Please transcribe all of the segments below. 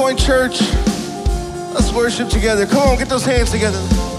Point Church. Let's worship together. Come on, get those hands together.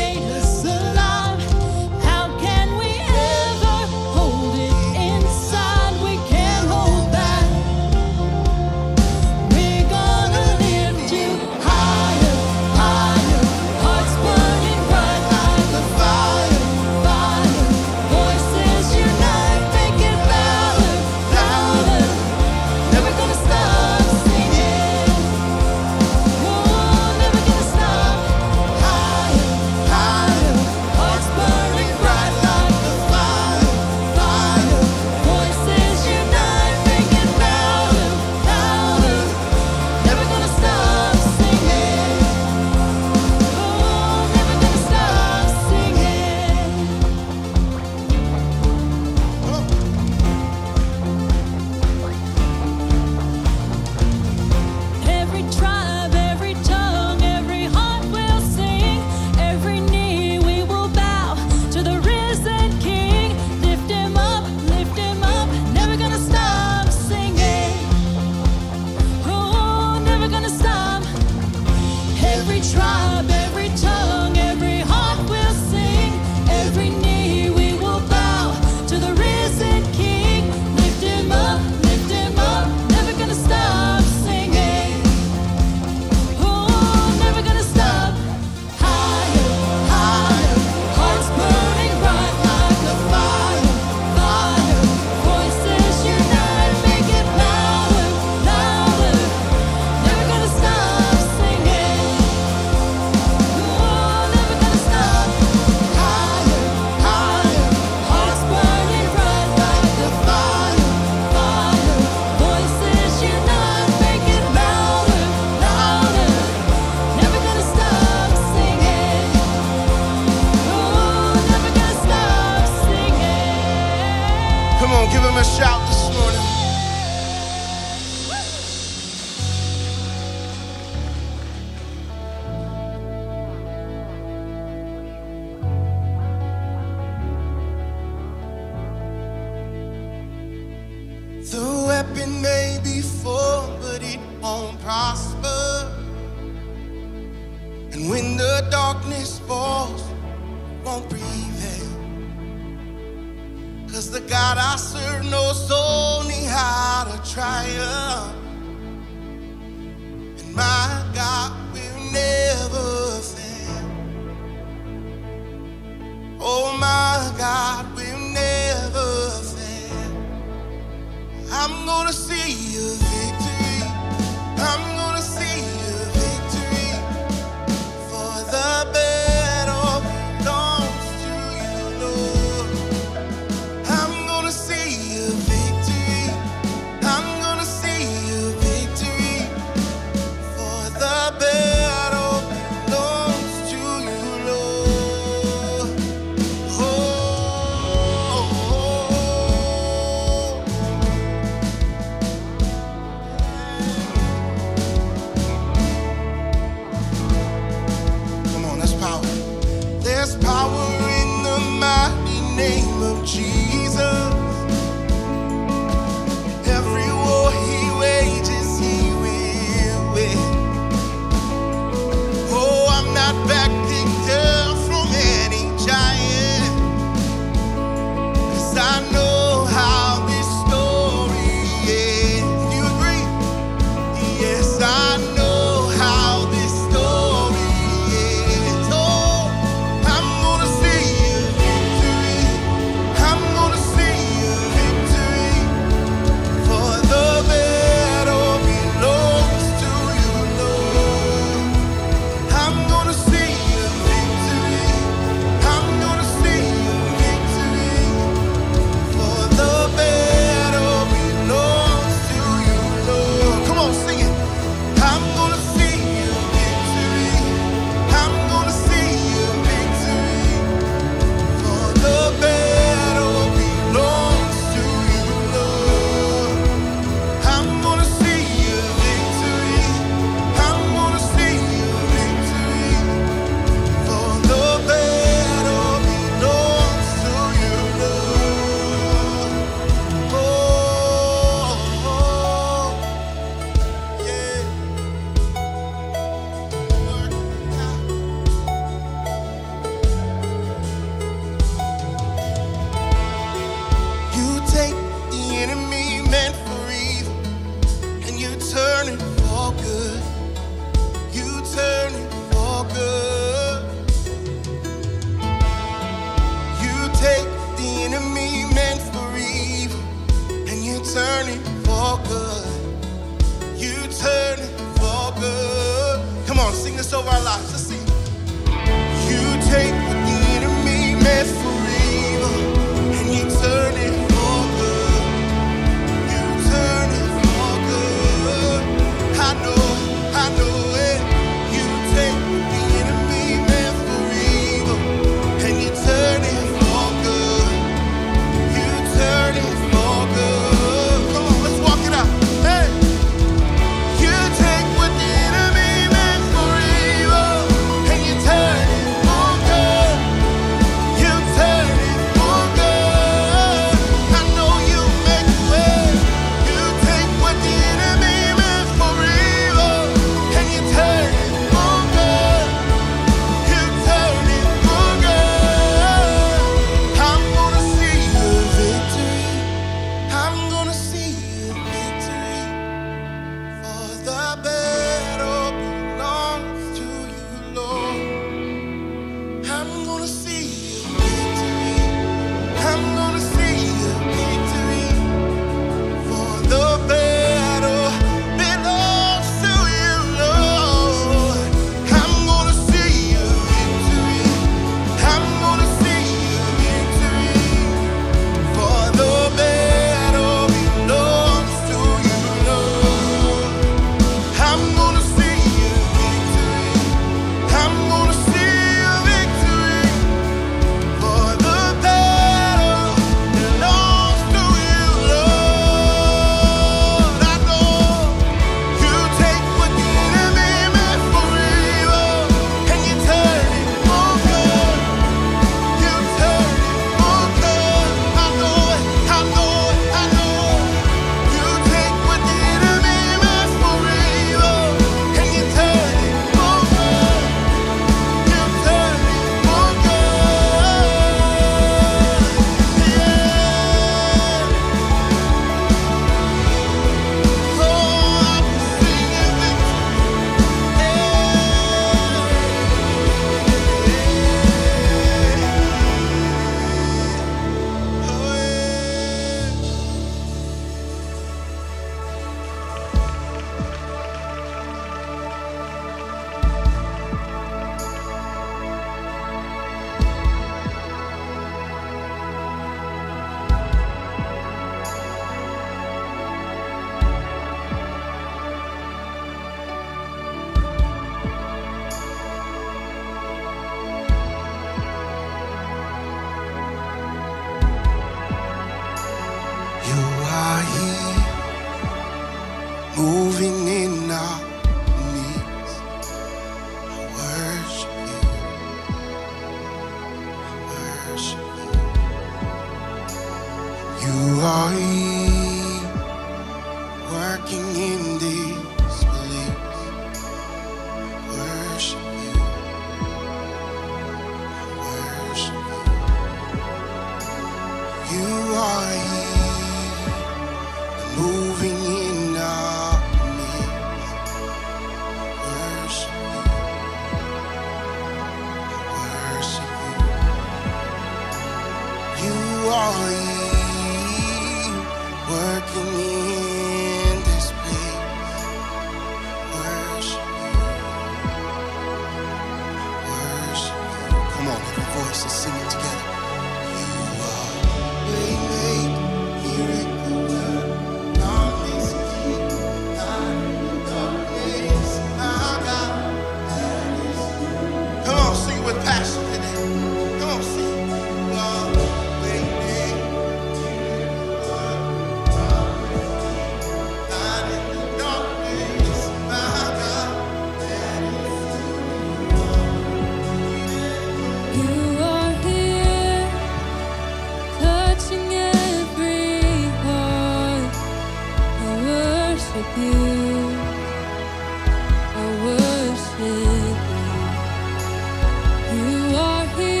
Are here,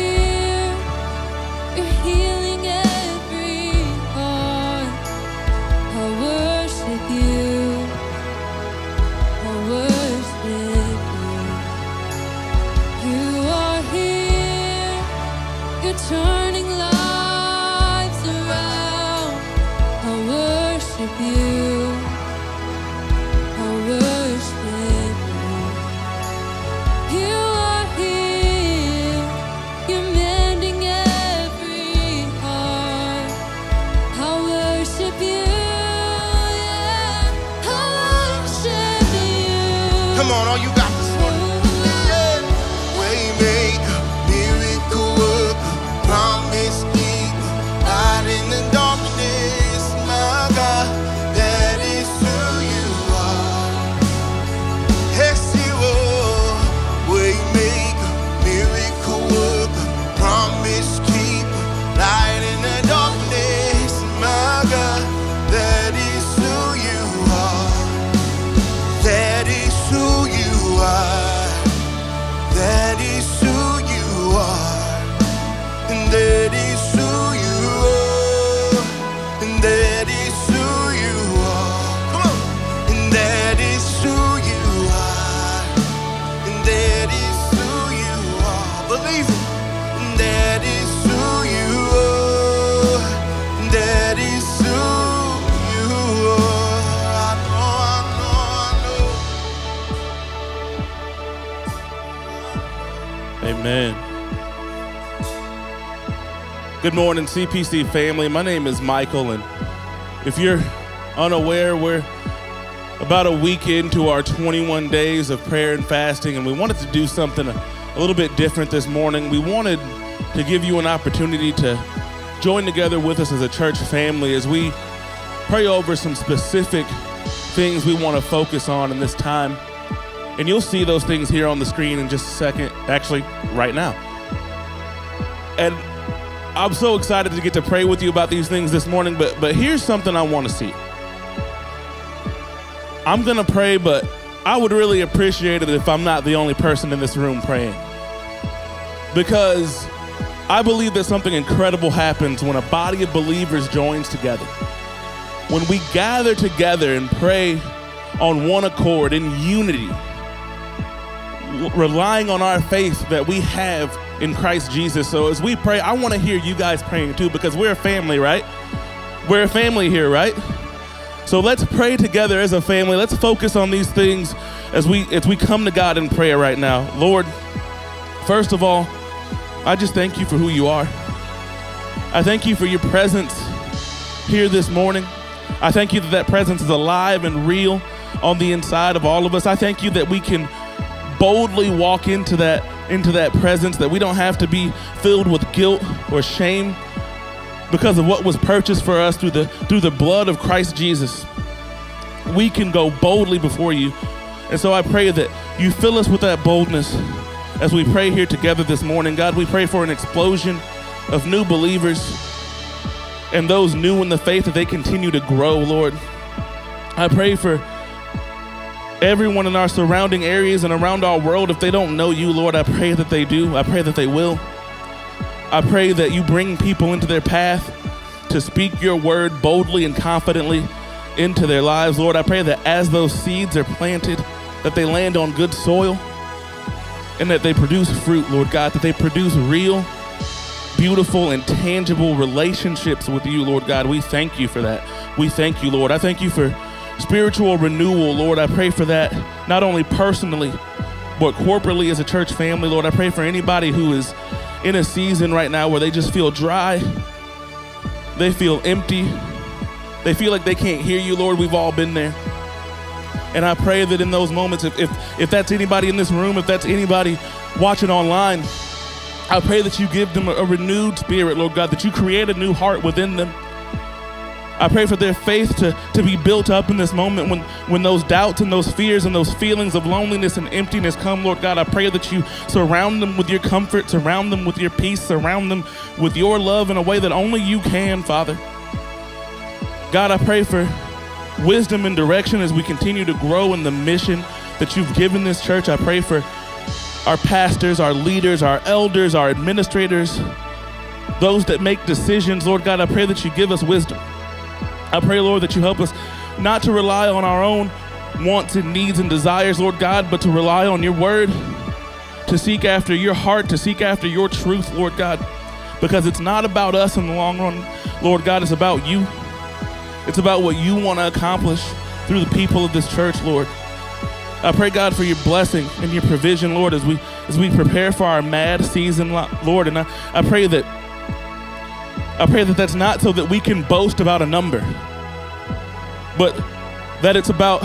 CPC family. My name is Michael, and if you're unaware, we're about a week into our 21 days of prayer and fasting, and we wanted to do something a, little bit different this morning. We wanted to give you an opportunity to join together with us as a church family as we pray over some specific things we want to focus on in this time. And you'll see those things here on the screen in just a second, actually, right now. And I'm so excited to get to pray with you about these things this morning, but but here's something I want to see. I'm going to pray, but I would really appreciate it if I'm not the only person in this room praying. Because I believe that something incredible happens when a body of believers joins together. When we gather together and pray on one accord in unity, relying on our faith that we have in Christ Jesus. So as we pray, I want to hear you guys praying too because we're a family, right? We're a family here, right? So let's pray together as a family. Let's focus on these things as we as we come to God in prayer right now. Lord, first of all, I just thank you for who you are. I thank you for your presence here this morning. I thank you that that presence is alive and real on the inside of all of us. I thank you that we can boldly walk into that into that presence that we don't have to be filled with guilt or shame because of what was purchased for us through the through the blood of Christ Jesus. We can go boldly before you. And so I pray that you fill us with that boldness as we pray here together this morning. God, we pray for an explosion of new believers. and those new in the faith that they continue to grow, Lord. I pray for everyone in our surrounding areas and around our world. If they don't know you, Lord, I pray that they do. I pray that they will. I pray that you bring people into their path to speak your word boldly and confidently into their lives. Lord, I pray that as those seeds are planted, that they land on good soil and that they produce fruit, Lord God, that they produce real, beautiful, and tangible relationships with you, Lord God. We thank you for that. We thank you, Lord. I thank you for spiritual renewal, Lord. I pray for that not only personally, but corporately as a church family, Lord. I pray for anybody who is in a season right now where they just feel dry, they feel empty, they feel like they can't hear you, Lord. We've all been there. And I pray that in those moments, if, if, if that's anybody in this room, if that's anybody watching online, I pray that you give them a, a renewed spirit, Lord God, that you create a new heart within them. I pray for their faith to, to be built up in this moment when, when those doubts and those fears and those feelings of loneliness and emptiness come, Lord God. I pray that you surround them with your comfort, surround them with your peace, surround them with your love in a way that only you can, Father. God, I pray for wisdom and direction as we continue to grow in the mission that you've given this church. I pray for our pastors, our leaders, our elders, our administrators, those that make decisions. Lord God, I pray that you give us wisdom. I pray, Lord, that you help us not to rely on our own wants and needs and desires, Lord God, but to rely on your word, to seek after your heart, to seek after your truth, Lord God, because it's not about us in the long run, Lord God, it's about you. It's about what you want to accomplish through the people of this church, Lord. I pray God for your blessing and your provision, Lord, as we as we prepare for our mad season, Lord. And I, I pray that I pray that that's not so that we can boast about a number, but that it's about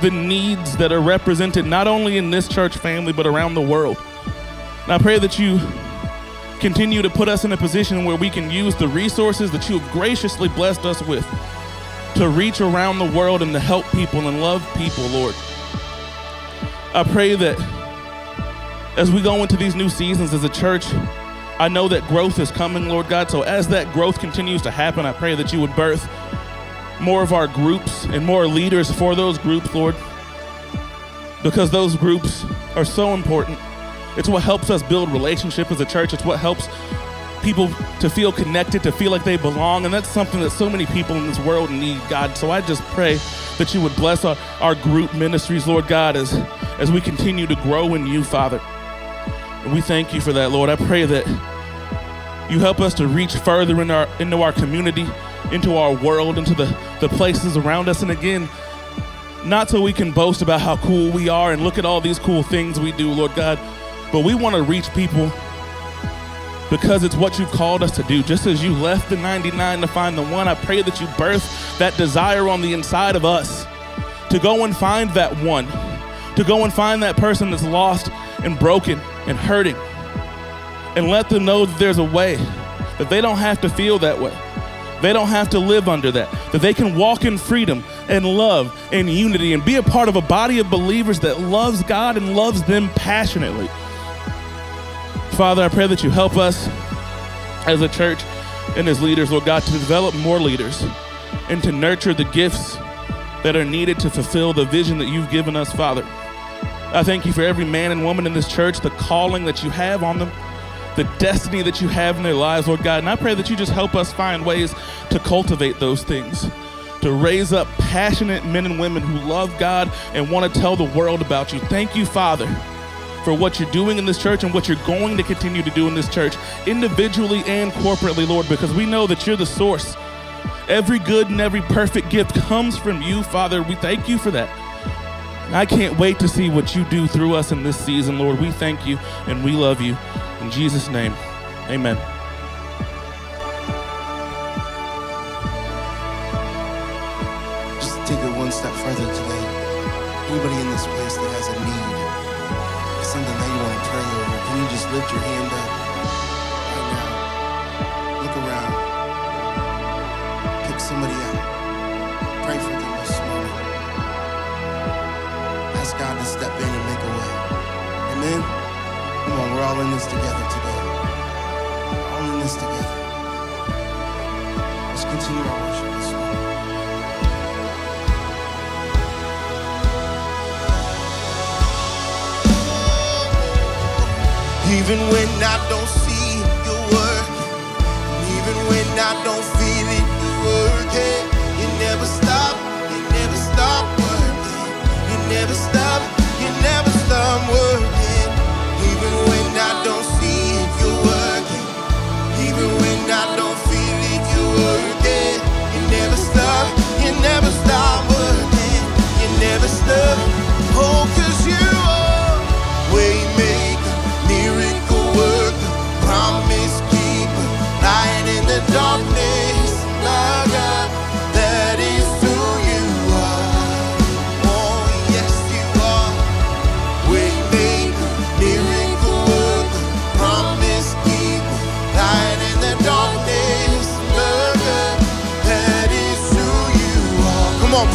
the needs that are represented not only in this church family but around the world. And I pray that you continue to put us in a position where we can use the resources that you have graciously blessed us with to reach around the world and to help people and love people, Lord. I pray that as we go into these new seasons as a church, I know that growth is coming, Lord God. So as that growth continues to happen, I pray that you would birth more of our groups and more leaders for those groups, Lord, because those groups are so important. It's what helps us build relationship as a church. It's what helps people to feel connected, to feel like they belong. And that's something that so many people in this world need, God. So I just pray that you would bless our, our group ministries, Lord God, as, as we continue to grow in you, Father. And we thank you for that, Lord. I pray that you help us to reach further in our, into our community, into our world, into the, the places around us. And again, not so we can boast about how cool we are and look at all these cool things we do, Lord God, but we want to reach people because it's what you've called us to do. Just as you left the 99 to find the one, I pray that you birth that desire on the inside of us to go and find that one, to go and find that person that's lost and broken and hurting, and let them know that there's a way, that they don't have to feel that way. They don't have to live under that. That they can walk in freedom and love and unity and be a part of a body of believers that loves God and loves them passionately. Father, I pray that you help us as a church and as leaders, Lord God, to develop more leaders and to nurture the gifts that are needed to fulfill the vision that you've given us, Father. I thank you for every man and woman in this church, the calling that you have on them, the destiny that you have in their lives, Lord God. And I pray that you just help us find ways to cultivate those things, to raise up passionate men and women who love God and want to tell the world about you. Thank you, Father, for what you're doing in this church and what you're going to continue to do in this church, individually and corporately, Lord, because we know that you're the source. Every good and every perfect gift comes from you, Father. We thank you for that. I can't wait to see what you do through us in this season, Lord. We thank you and we love you. In Jesus' name, amen. Just take it one step further today. Anybody in this place that has a need, something that you want to pray over, can you just lift your hand up right now? Look around. Pick somebody out. Pray for them this morning. Ask God to step in and make a way. Amen? Come on, we're all in this together today. We're all in this together. Let's continue our worship. Even when I don't see your work, and even when I don't feel it, you work it. You never stop, you never stop working. You never stop, you never stop working. stuck. Oh, cause you are way made.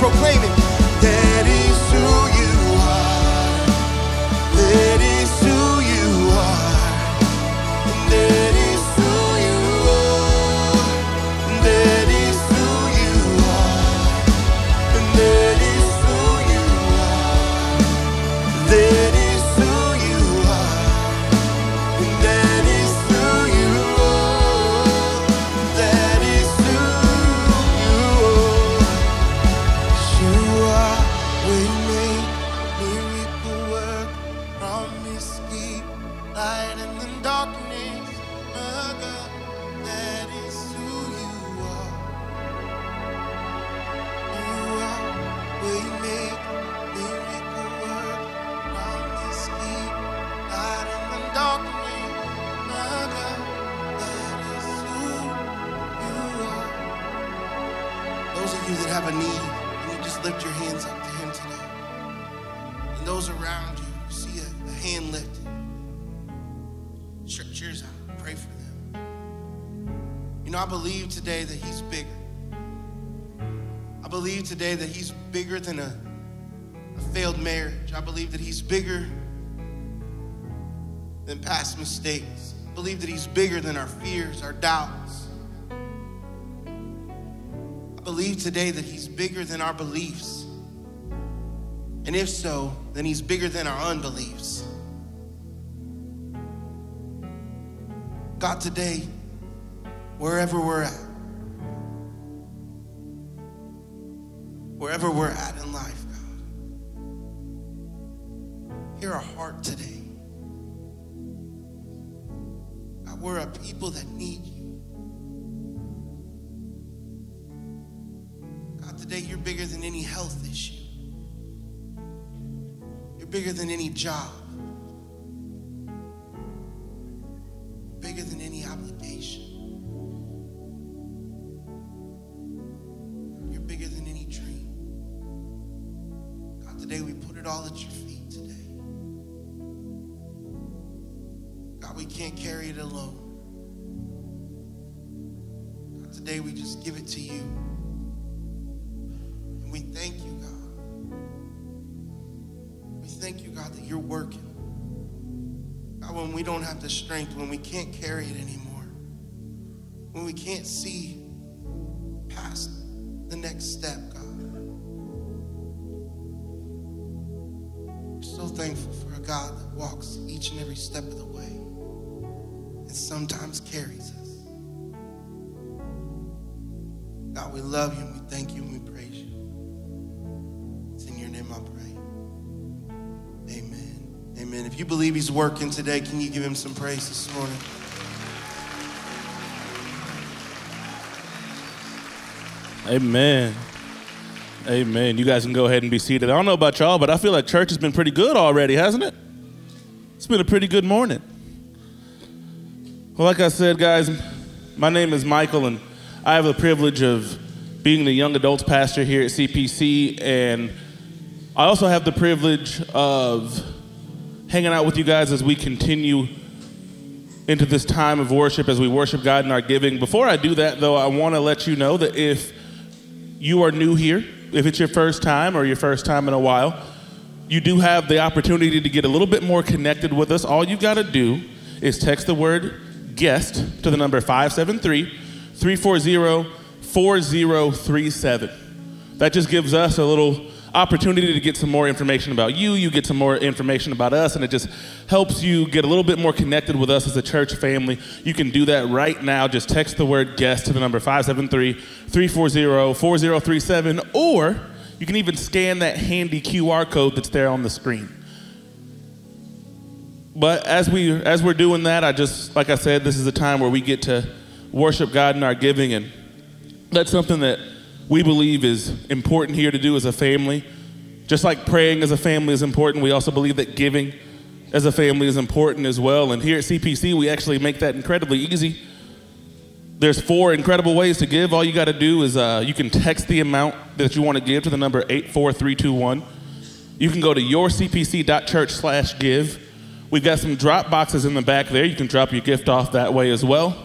proclaiming. Bigger than a, a failed marriage. I believe that He's bigger than past mistakes. I believe that He's bigger than our fears, our doubts. I believe today that He's bigger than our beliefs. And if so, then He's bigger than our unbeliefs. God, today, wherever we're at, wherever we're at in life, God, hear our heart today. God, we're a people that need you. God, today you're bigger than any health issue. You're bigger than any job. Carries us. God, we love you we thank you we praise you. It's in your name I pray. Amen. Amen. If you believe he's working today, can you give him some praise this morning? Amen. Amen. You guys can go ahead and be seated. I don't know about y'all, but I feel like church has been pretty good already, hasn't it? It's been a pretty good morning. Well, like I said, guys, my name is Michael, and I have the privilege of being the young adults pastor here at CPC, and I also have the privilege of hanging out with you guys as we continue into this time of worship, as we worship God in our giving. Before I do that, though, I want to let you know that if you are new here, if it's your first time or your first time in a while, you do have the opportunity to get a little bit more connected with us. All you've got to do is text the word guest to the number 573 340 4037. That just gives us a little opportunity to get some more information about you. You get some more information about us, and it just helps you get a little bit more connected with us as a church family. You can do that right now. Just text the word guest to the number 573 340 4037, or you can even scan that handy QR code that's there on the screen. But as we as we're doing that, I just like I said, this is a time where we get to worship God in our giving, and that's something that we believe is important here to do as a family. Just like praying as a family is important, we also believe that giving as a family is important as well. And here at CPC, we actually make that incredibly easy. There's four incredible ways to give. All you got to do is uh, you can text the amount that you want to give to the number 84321. You can go to yourcpc.church slash give. We've got some drop boxes in the back there. You can drop your gift off that way as well.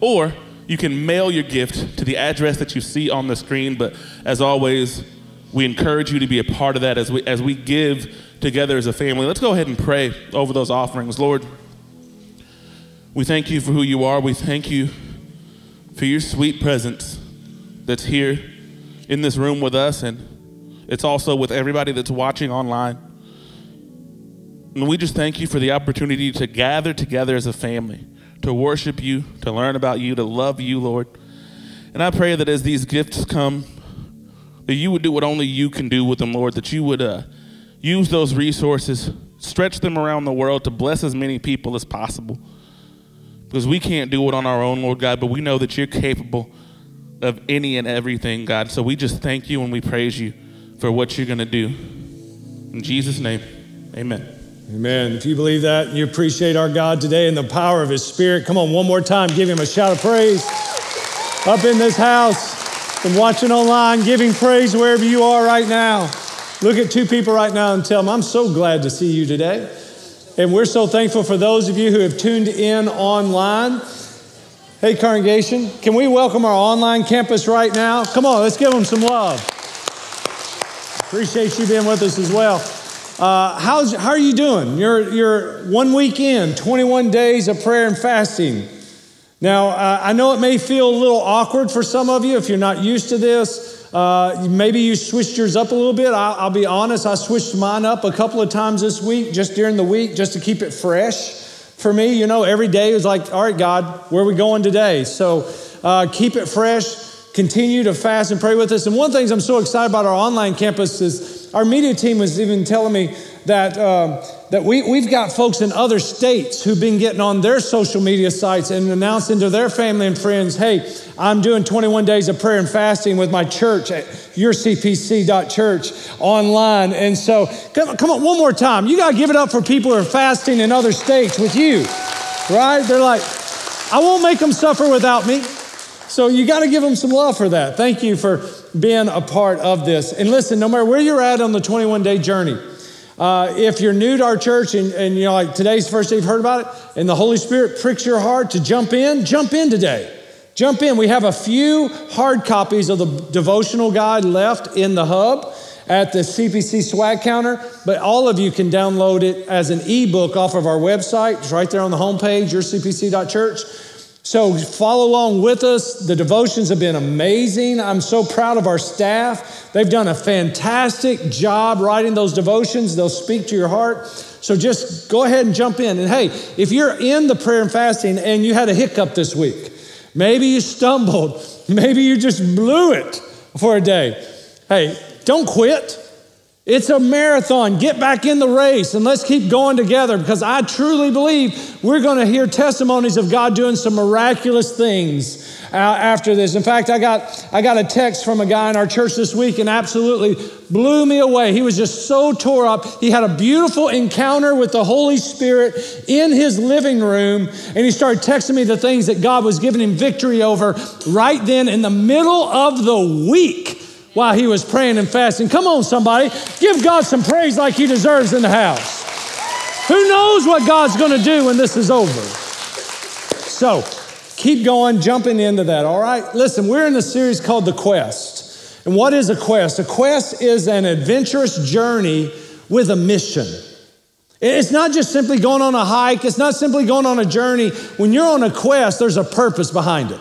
Or you can mail your gift to the address that you see on the screen. But as always, we encourage you to be a part of that as we, as we give together as a family. Let's go ahead and pray over those offerings. Lord, we thank you for who you are. We thank you for your sweet presence that's here in this room with us, and it's also with everybody that's watching online. And we just thank you for the opportunity to gather together as a family, to worship you, to learn about you, to love you, Lord. And I pray that as these gifts come, that you would do what only you can do with them, Lord, that you would uh, use those resources, stretch them around the world to bless as many people as possible. Because we can't do it on our own, Lord God, but we know that you're capable of any and everything, God. So we just thank you and we praise you for what you're going to do. In Jesus' name, amen. Amen. If you believe that, and you appreciate our God today and the power of His Spirit. Come on, one more time, give Him a shout of praise. Up in this house and watching online, giving praise wherever you are right now. Look at two people right now and tell them, I'm so glad to see you today. And we're so thankful for those of you who have tuned in online. Hey, congregation, can we welcome our online campus right now? Come on, let's give them some love. Appreciate you being with us as well. Uh, how's, how are you doing? You're, you're one week in, 21 days of prayer and fasting. Now, uh, I know it may feel a little awkward for some of you if you're not used to this. Uh, maybe you switched yours up a little bit. I'll, I'll be honest, I switched mine up a couple of times this week, just during the week, just to keep it fresh for me. You know, every day is like, all right, God, where are we going today? So uh, keep it fresh. Continue to fast and pray with us. And one of the things I'm so excited about our online campus is our media team was even telling me that, um, that we, we've got folks in other states who've been getting on their social media sites and announcing to their family and friends, hey, I'm doing 21 days of prayer and fasting with my church at yourcpc.church online. And so, come, come on, one more time. You got to give it up for people who are fasting in other states with you, right? They're like, I won't make them suffer without me. So you got to give them some love for that. Thank you for being a part of this. And listen, no matter where you're at on the 21 day journey, uh, if you're new to our church and, and you know, like today's the first day you've heard about it, and the Holy Spirit pricks your heart to jump in, jump in today. Jump in. We have a few hard copies of the devotional guide left in the hub at the CPC swag counter, but all of you can download it as an ebook off of our website. It's right there on the homepage, yourcpc.church. So follow along with us. The devotions have been amazing. I'm so proud of our staff. They've done a fantastic job writing those devotions. They'll speak to your heart. So just go ahead and jump in. And hey, if you're in the prayer and fasting and you had a hiccup this week, maybe you stumbled, maybe you just blew it for a day. Hey, don't quit. It's a marathon. Get back in the race and let's keep going together because I truly believe we're going to hear testimonies of God doing some miraculous things uh, after this. In fact, I got, I got a text from a guy in our church this week and absolutely blew me away. He was just so tore up. He had a beautiful encounter with the Holy Spirit in his living room and he started texting me the things that God was giving him victory over right then in the middle of the week while he was praying and fasting. Come on, somebody. Give God some praise like he deserves in the house. Who knows what God's going to do when this is over? So keep going, jumping into that, all right? Listen, we're in a series called The Quest. And what is a quest? A quest is an adventurous journey with a mission. It's not just simply going on a hike, it's not simply going on a journey. When you're on a quest, there's a purpose behind it.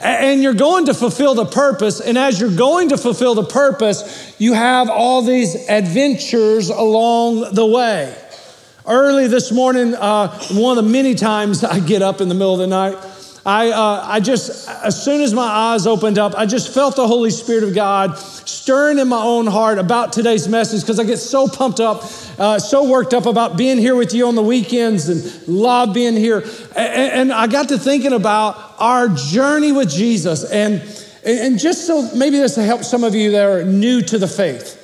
And you're going to fulfill the purpose. And as you're going to fulfill the purpose, you have all these adventures along the way. Early this morning, uh, one of the many times I get up in the middle of the night, I, uh, I just, as soon as my eyes opened up, I just felt the Holy Spirit of God stirring in my own heart about today's message because I get so pumped up, uh, so worked up about being here with you on the weekends and love being here. A- a- And, I got to thinking about our journey with Jesus. And, and just so maybe this will help some of you that are new to the faith.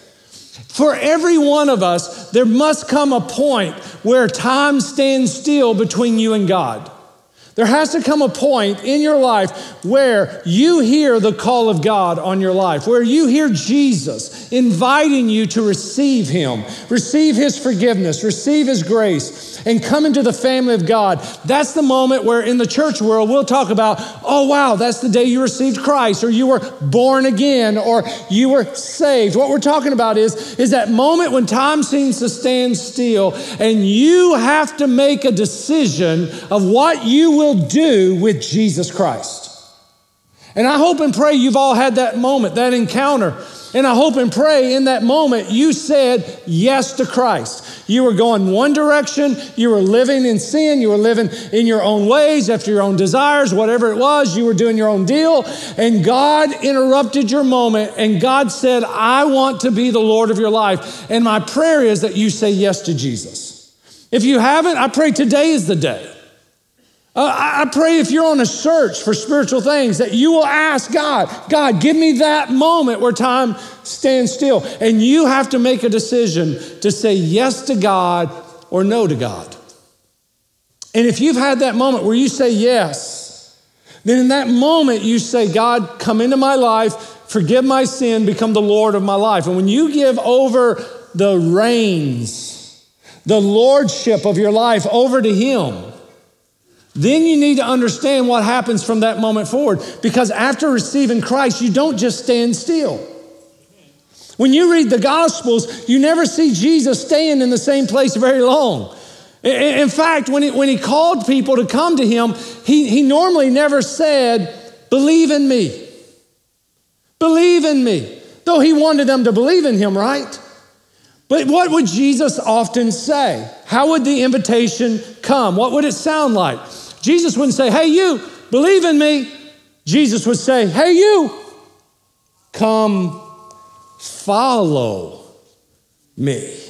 For every one of us, there must come a point where time stands still between you and God. There has to come a point in your life where you hear the call of God on your life, where you hear Jesus inviting you to receive Him, receive His forgiveness, receive His grace, and come into the family of God. That's the moment where in the church world we'll talk about, oh, wow, that's the day you received Christ, or you were born again, or you were saved. What we're talking about is, is that moment when time seems to stand still and you have to make a decision of what you will do with Jesus Christ. And I hope and pray you've all had that moment, that encounter. And I hope and pray in that moment you said yes to Christ. You were going one direction, you were living in sin, you were living in your own ways, after your own desires, whatever it was, you were doing your own deal. And God interrupted your moment, and God said, I want to be the Lord of your life. And my prayer is that you say yes to Jesus. If you haven't, I pray today is the day. Uh, I I pray if you're on a search for spiritual things that you will ask God, God, give me that moment where time stands still. And you have to make a decision to say yes to God or no to God. And if you've had that moment where you say yes, then in that moment you say, God, come into my life, forgive my sin, become the Lord of my life. And when you give over the reins, the lordship of your life over to Him, then you need to understand what happens from that moment forward. Because after receiving Christ, you don't just stand still. When you read the Gospels, you never see Jesus staying in the same place very long. In fact, when he, when he called people to come to him, he, he normally never said, Believe in me. Believe in me. Though he wanted them to believe in him, right? But what would Jesus often say? How would the invitation come? What would it sound like? Jesus wouldn't say, Hey, you, believe in me. Jesus would say, Hey, you, come follow me.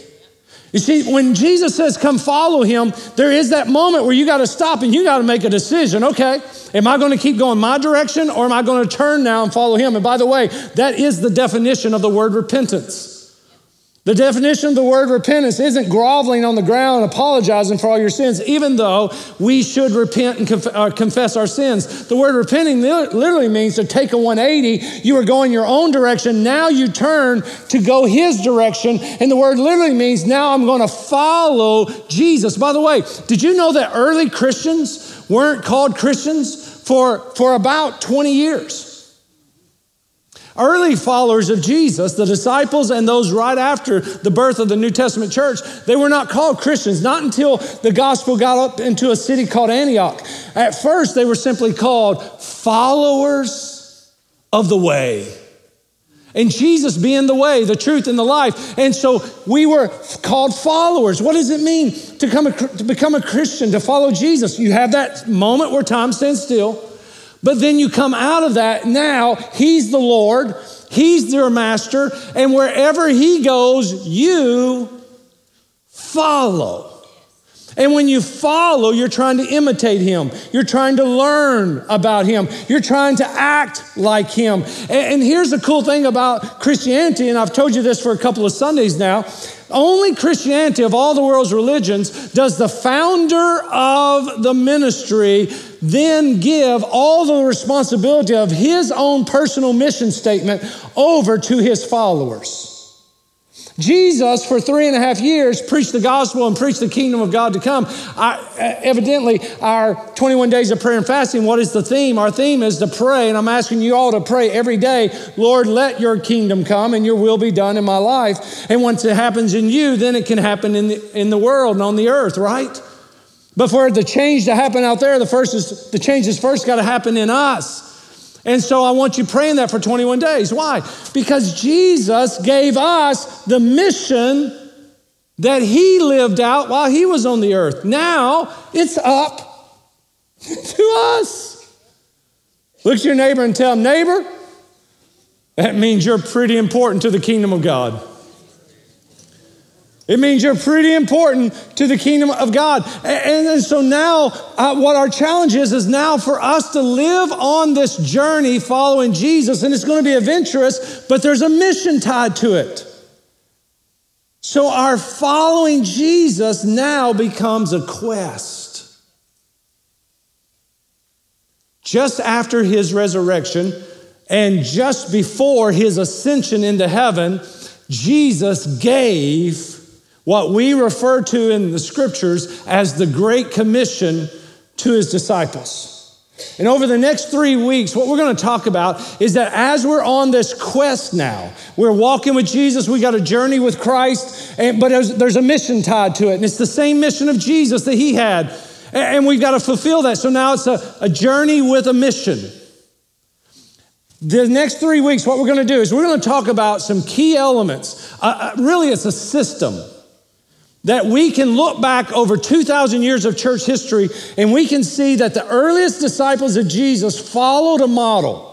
You see, when Jesus says, Come follow him, there is that moment where you got to stop and you got to make a decision. Okay, am I going to keep going my direction or am I going to turn now and follow him? And by the way, that is the definition of the word repentance. The definition of the word repentance isn't groveling on the ground, apologizing for all your sins, even though we should repent and conf- uh, confess our sins. The word repenting li- literally means to take a 180. You were going your own direction. Now you turn to go his direction. And the word literally means now I'm going to follow Jesus. By the way, did you know that early Christians weren't called Christians for, for about 20 years? Early followers of Jesus, the disciples and those right after the birth of the New Testament church, they were not called Christians, not until the gospel got up into a city called Antioch. At first, they were simply called followers of the way. And Jesus being the way, the truth, and the life. And so we were called followers. What does it mean to, come a, to become a Christian, to follow Jesus? You have that moment where time stands still. But then you come out of that. Now He's the Lord, He's your master, and wherever He goes, you follow. And when you follow, you're trying to imitate him. You're trying to learn about him. You're trying to act like him. And, here's the cool thing about Christianity, and I've told you this for a couple of Sundays now. Only Christianity of all the world's religions does the founder of the ministry then give all the responsibility of his own personal mission statement over to his followers. Jesus, for three and a half years, preached the gospel and preached the kingdom of God to come. I, uh, evidently, our 21 days of prayer and fasting, what is the theme? Our theme is to pray, and I'm asking you all to pray every day, Lord, let your kingdom come and your will be done in my life. And once it happens in you, then it can happen in the, in the world and on the earth, right? But for the change to happen out there, the first is the change is first got to happen in us. And so I want you praying that for 21 days. Why? Because Jesus gave us the mission that he lived out while he was on the earth. Now it's up to us. Look at your neighbor and tell him, neighbor, that means you're pretty important to the kingdom of God. It means you're pretty important to the kingdom of God. And, and so now, uh, what our challenge is, is now for us to live on this journey following Jesus, and it's going to be adventurous, but there's a mission tied to it. So our following Jesus now becomes a quest. Just after his resurrection and just before his ascension into heaven, Jesus gave what we refer to in the scriptures as the Great Commission to his disciples. And over the next three weeks, what we're going to talk about is that as we're on this quest now, we're walking with Jesus, we got a journey with Christ, and, but there's, there's a mission tied to it. And it's the same mission of Jesus that he had. And, we've got to fulfill that. So now it's a, a journey with a mission. The next three weeks, what we're going to do is we're going to talk about some key elements. Uh, uh, really, it's a system that we can look back over 2,000 years of church history and we can see that the earliest disciples of Jesus followed a model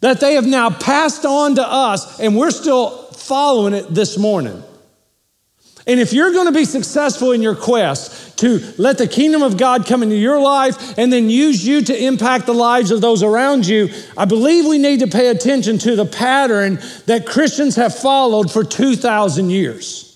that they have now passed on to us, and we're still following it this morning. And if you're going to be successful in your quest to let the kingdom of God come into your life and then use you to impact the lives of those around you, I believe we need to pay attention to the pattern that Christians have followed for 2,000 years.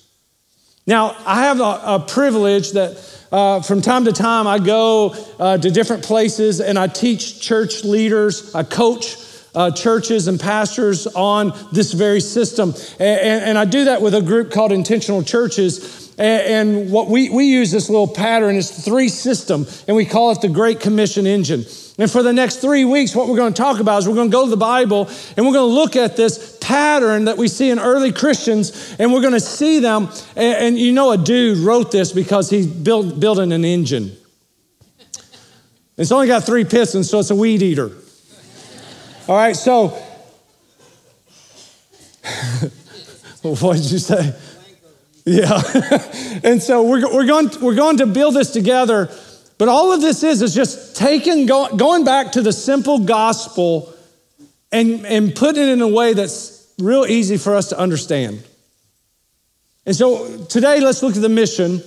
Now, I have a, a privilege that uh, from time to time I go uh, to different places and I teach church leaders, I coach uh, churches and pastors on this very system. And, and, and, I do that with a group called Intentional Churches. And, and what we, we use this little pattern is three system, and we call it the Great Commission Engine. And for the next three weeks, what we're going to talk about is we're going to go to the Bible and we're going to look at this pattern that we see in early Christians and we're going to see them. And, and you know, a dude wrote this because he's built, building an engine. It's only got three pistons, so it's a weed eater. All right, so what did you say? Yeah. and so we're, we're, going, we're going to build this together but all of this is, is just taking, go, going back to the simple gospel and, and putting it in a way that's real easy for us to understand. And so today, let's look at the mission,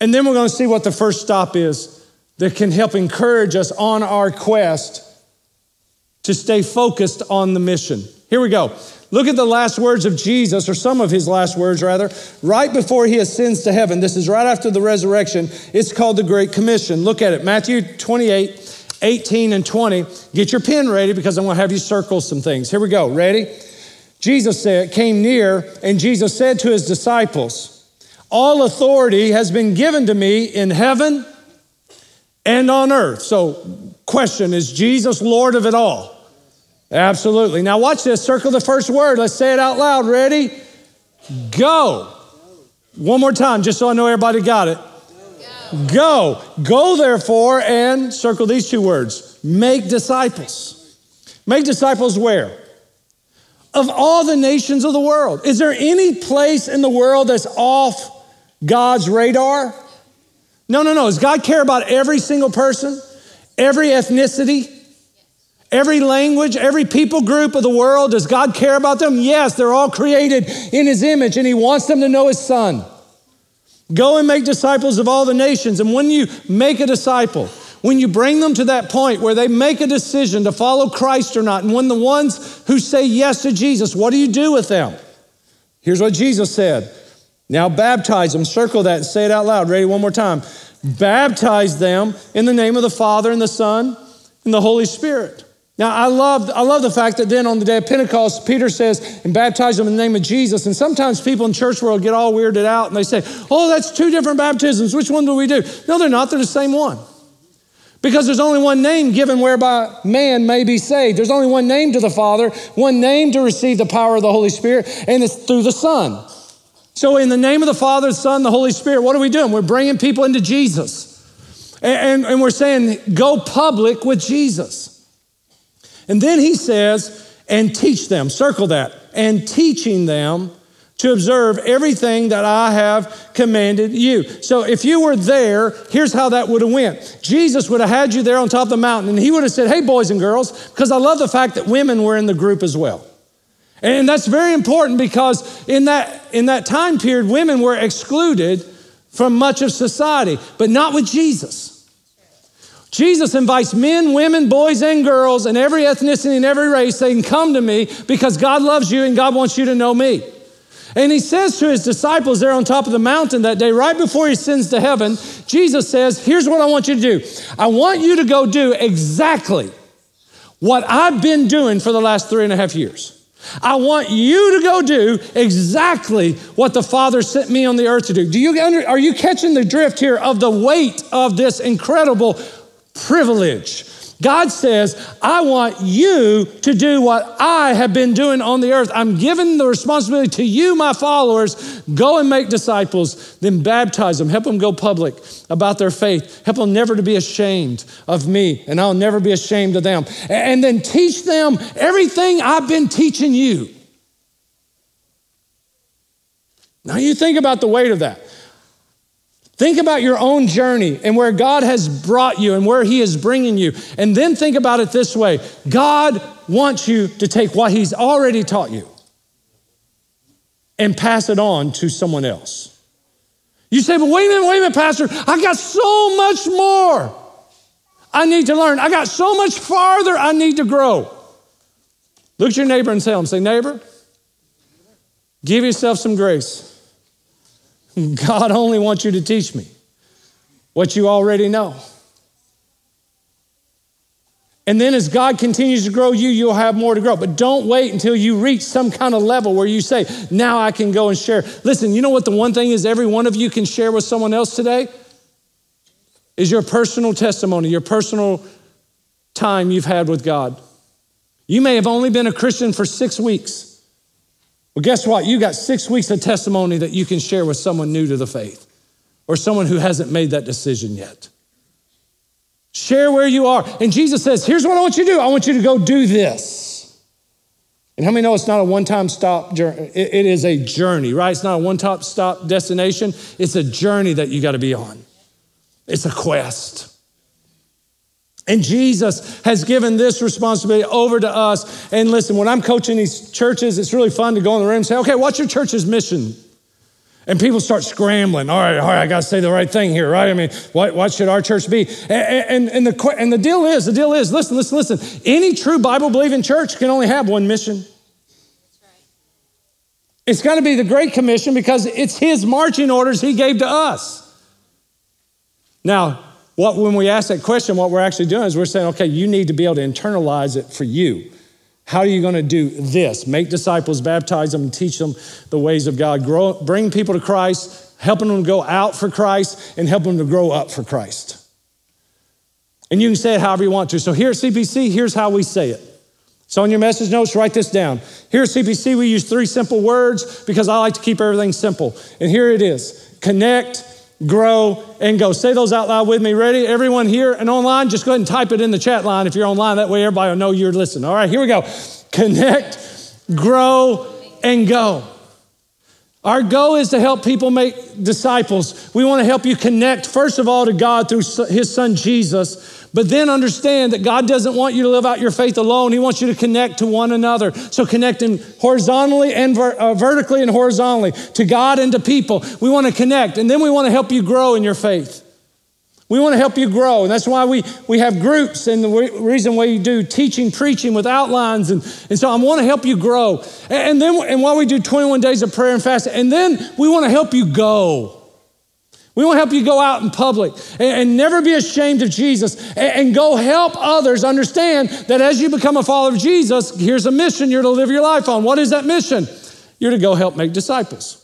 and then we're going to see what the first stop is that can help encourage us on our quest to stay focused on the mission. Here we go. Look at the last words of Jesus, or some of his last words, rather, right before he ascends to heaven. This is right after the resurrection. It's called the Great Commission. Look at it Matthew 28, 18, and 20. Get your pen ready because I'm going to have you circle some things. Here we go. Ready? Jesus said, came near, and Jesus said to his disciples, All authority has been given to me in heaven and on earth. So, question is Jesus Lord of it all? Absolutely. Now, watch this. Circle the first word. Let's say it out loud. Ready? Go. One more time, just so I know everybody got it. Go. Go, therefore, and circle these two words make disciples. Make disciples where? Of all the nations of the world. Is there any place in the world that's off God's radar? No, no, no. Does God care about every single person, every ethnicity, Every language, every people group of the world, does God care about them? Yes, they're all created in His image, and He wants them to know His Son. Go and make disciples of all the nations. And when you make a disciple, when you bring them to that point where they make a decision to follow Christ or not, and when the ones who say yes to Jesus, what do you do with them? Here's what Jesus said. Now baptize them. Circle that and say it out loud. Ready? One more time. Baptize them in the name of the Father and the Son and the Holy Spirit. Now, I love, I love the fact that then on the day of Pentecost, Peter says, and baptize them in the name of Jesus. And sometimes people in church world get all weirded out and they say, oh, that's two different baptisms. Which one do we do? No, they're not. They're the same one. Because there's only one name given whereby man may be saved. There's only one name to the Father, one name to receive the power of the Holy Spirit, and it's through the Son. So, in the name of the Father, the Son, the Holy Spirit, what are we doing? We're bringing people into Jesus. And, and, and we're saying, go public with Jesus. And then he says, and teach them, circle that, and teaching them to observe everything that I have commanded you. So if you were there, here's how that would have went. Jesus would have had you there on top of the mountain and he would have said, "Hey boys and girls," because I love the fact that women were in the group as well. And that's very important because in that in that time period women were excluded from much of society, but not with Jesus. Jesus invites men, women, boys, and girls, and every ethnicity and every race, saying, Come to me because God loves you and God wants you to know me. And he says to his disciples there on top of the mountain that day, right before he sends to heaven, Jesus says, Here's what I want you to do. I want you to go do exactly what I've been doing for the last three and a half years. I want you to go do exactly what the Father sent me on the earth to do. Do you are you catching the drift here of the weight of this incredible privilege? God says, I want you to do what I have been doing on the earth. I'm giving the responsibility to you, my followers. Go and make disciples, then baptize them, help them go public about their faith, help them never to be ashamed of me, and I'll never be ashamed of them. And then teach them everything I've been teaching you. Now, you think about the weight of that. Think about your own journey and where God has brought you and where He is bringing you. And then think about it this way God wants you to take what He's already taught you and pass it on to someone else. You say, but wait a minute, wait a minute, Pastor, I got so much more I need to learn. I got so much farther I need to grow. Look at your neighbor and tell him, say, neighbor, give yourself some grace. God only wants you to teach me what you already know. And then as God continues to grow you, you'll have more to grow. But don't wait until you reach some kind of level where you say, now I can go and share. Listen, you know what the one thing is every one of you can share with someone else today? Is your personal testimony, your personal time you've had with God. You may have only been a Christian for six weeks. Well, guess what? You got six weeks of testimony that you can share with someone new to the faith or someone who hasn't made that decision yet. Share where you are. And Jesus says, Here's what I want you to do I want you to go do this. And how many know it's not a one time stop journey? It is a journey, right? It's not a one top stop destination. It's a journey that you got to be on, it's a quest. And Jesus has given this responsibility over to us. And listen, when I'm coaching these churches, it's really fun to go in the room and say, okay, what's your church's mission? And people start scrambling. All right, all right, I got to say the right thing here, right? I mean, what, what should our church be? And, and, and, the, and the deal is, the deal is, listen, listen, listen. Any true Bible believing church can only have one mission. It's got to be the Great Commission because it's His marching orders He gave to us. Now, what, when we ask that question, what we're actually doing is we're saying, okay, you need to be able to internalize it for you. How are you going to do this? Make disciples, baptize them, teach them the ways of God, grow, bring people to Christ, helping them go out for Christ, and help them to grow up for Christ. And you can say it however you want to. So here at CPC, here's how we say it. So on your message notes, write this down. Here at CPC, we use three simple words because I like to keep everything simple. And here it is connect, grow, and go. Say those out loud with me. Ready? Everyone here and online, just go ahead and type it in the chat line if you're online. That way everybody will know you're listening. All right, here we go. Connect, grow, and go. Our goal is to help people make disciples. We want to help you connect, first of all, to God through His Son Jesus, but then understand that God doesn't want you to live out your faith alone. He wants you to connect to one another. So connecting horizontally and ver- uh, vertically and horizontally to God and to people. We want to connect, and then we want to help you grow in your faith. We want to help you grow, and that's why we, we have groups, and the reason why you do teaching, preaching with outlines, and, and so I want to help you grow. And, and then and while we do 21 days of prayer and fasting, and then we want to help you go. We want to help you go out in public and, and never be ashamed of Jesus and, and, go help others understand that as you become a follower of Jesus, here's a mission you're to live your life on. What is that mission? You're to go help make disciples.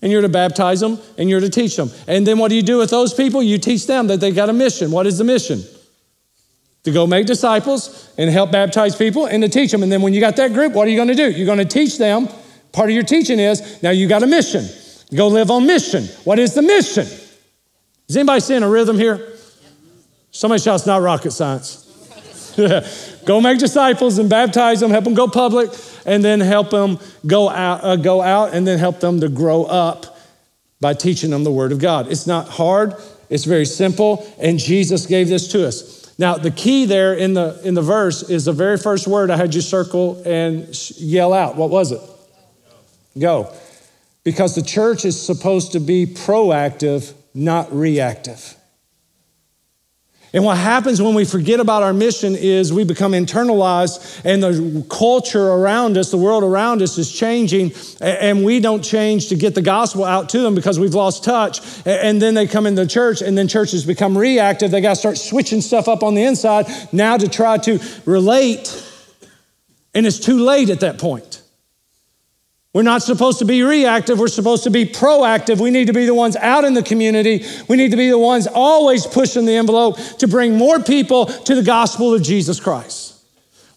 And you're to baptize them and you're to teach them. And then what do you do with those people? You teach them that they got a mission. What is the mission? To go make disciples and help baptize people and to teach them. And then when you got that group, what are you going to do? You're going to teach them. Part of your teaching is now you got a mission. Go live on mission. What is the mission? Is anybody seeing a rhythm here? Somebody shouts, not rocket science. Go make disciples and baptize them, help them go public, and then help them go out, uh, go out and then help them to grow up by teaching them the Word of God. It's not hard, it's very simple, and Jesus gave this to us. Now, the key there in the, in the verse is the very first word I had you circle and sh- yell out. What was it? Go. Because the church is supposed to be proactive, not reactive. And what happens when we forget about our mission is we become internalized, and the culture around us, the world around us is changing, and we don't change to get the gospel out to them because we've lost touch. And then they come into the church, and then churches become reactive. They got to start switching stuff up on the inside now to try to relate, and it's too late at that point. We're not supposed to be reactive. We're supposed to be proactive. We need to be the ones out in the community. We need to be the ones always pushing the envelope to bring more people to the gospel of Jesus Christ.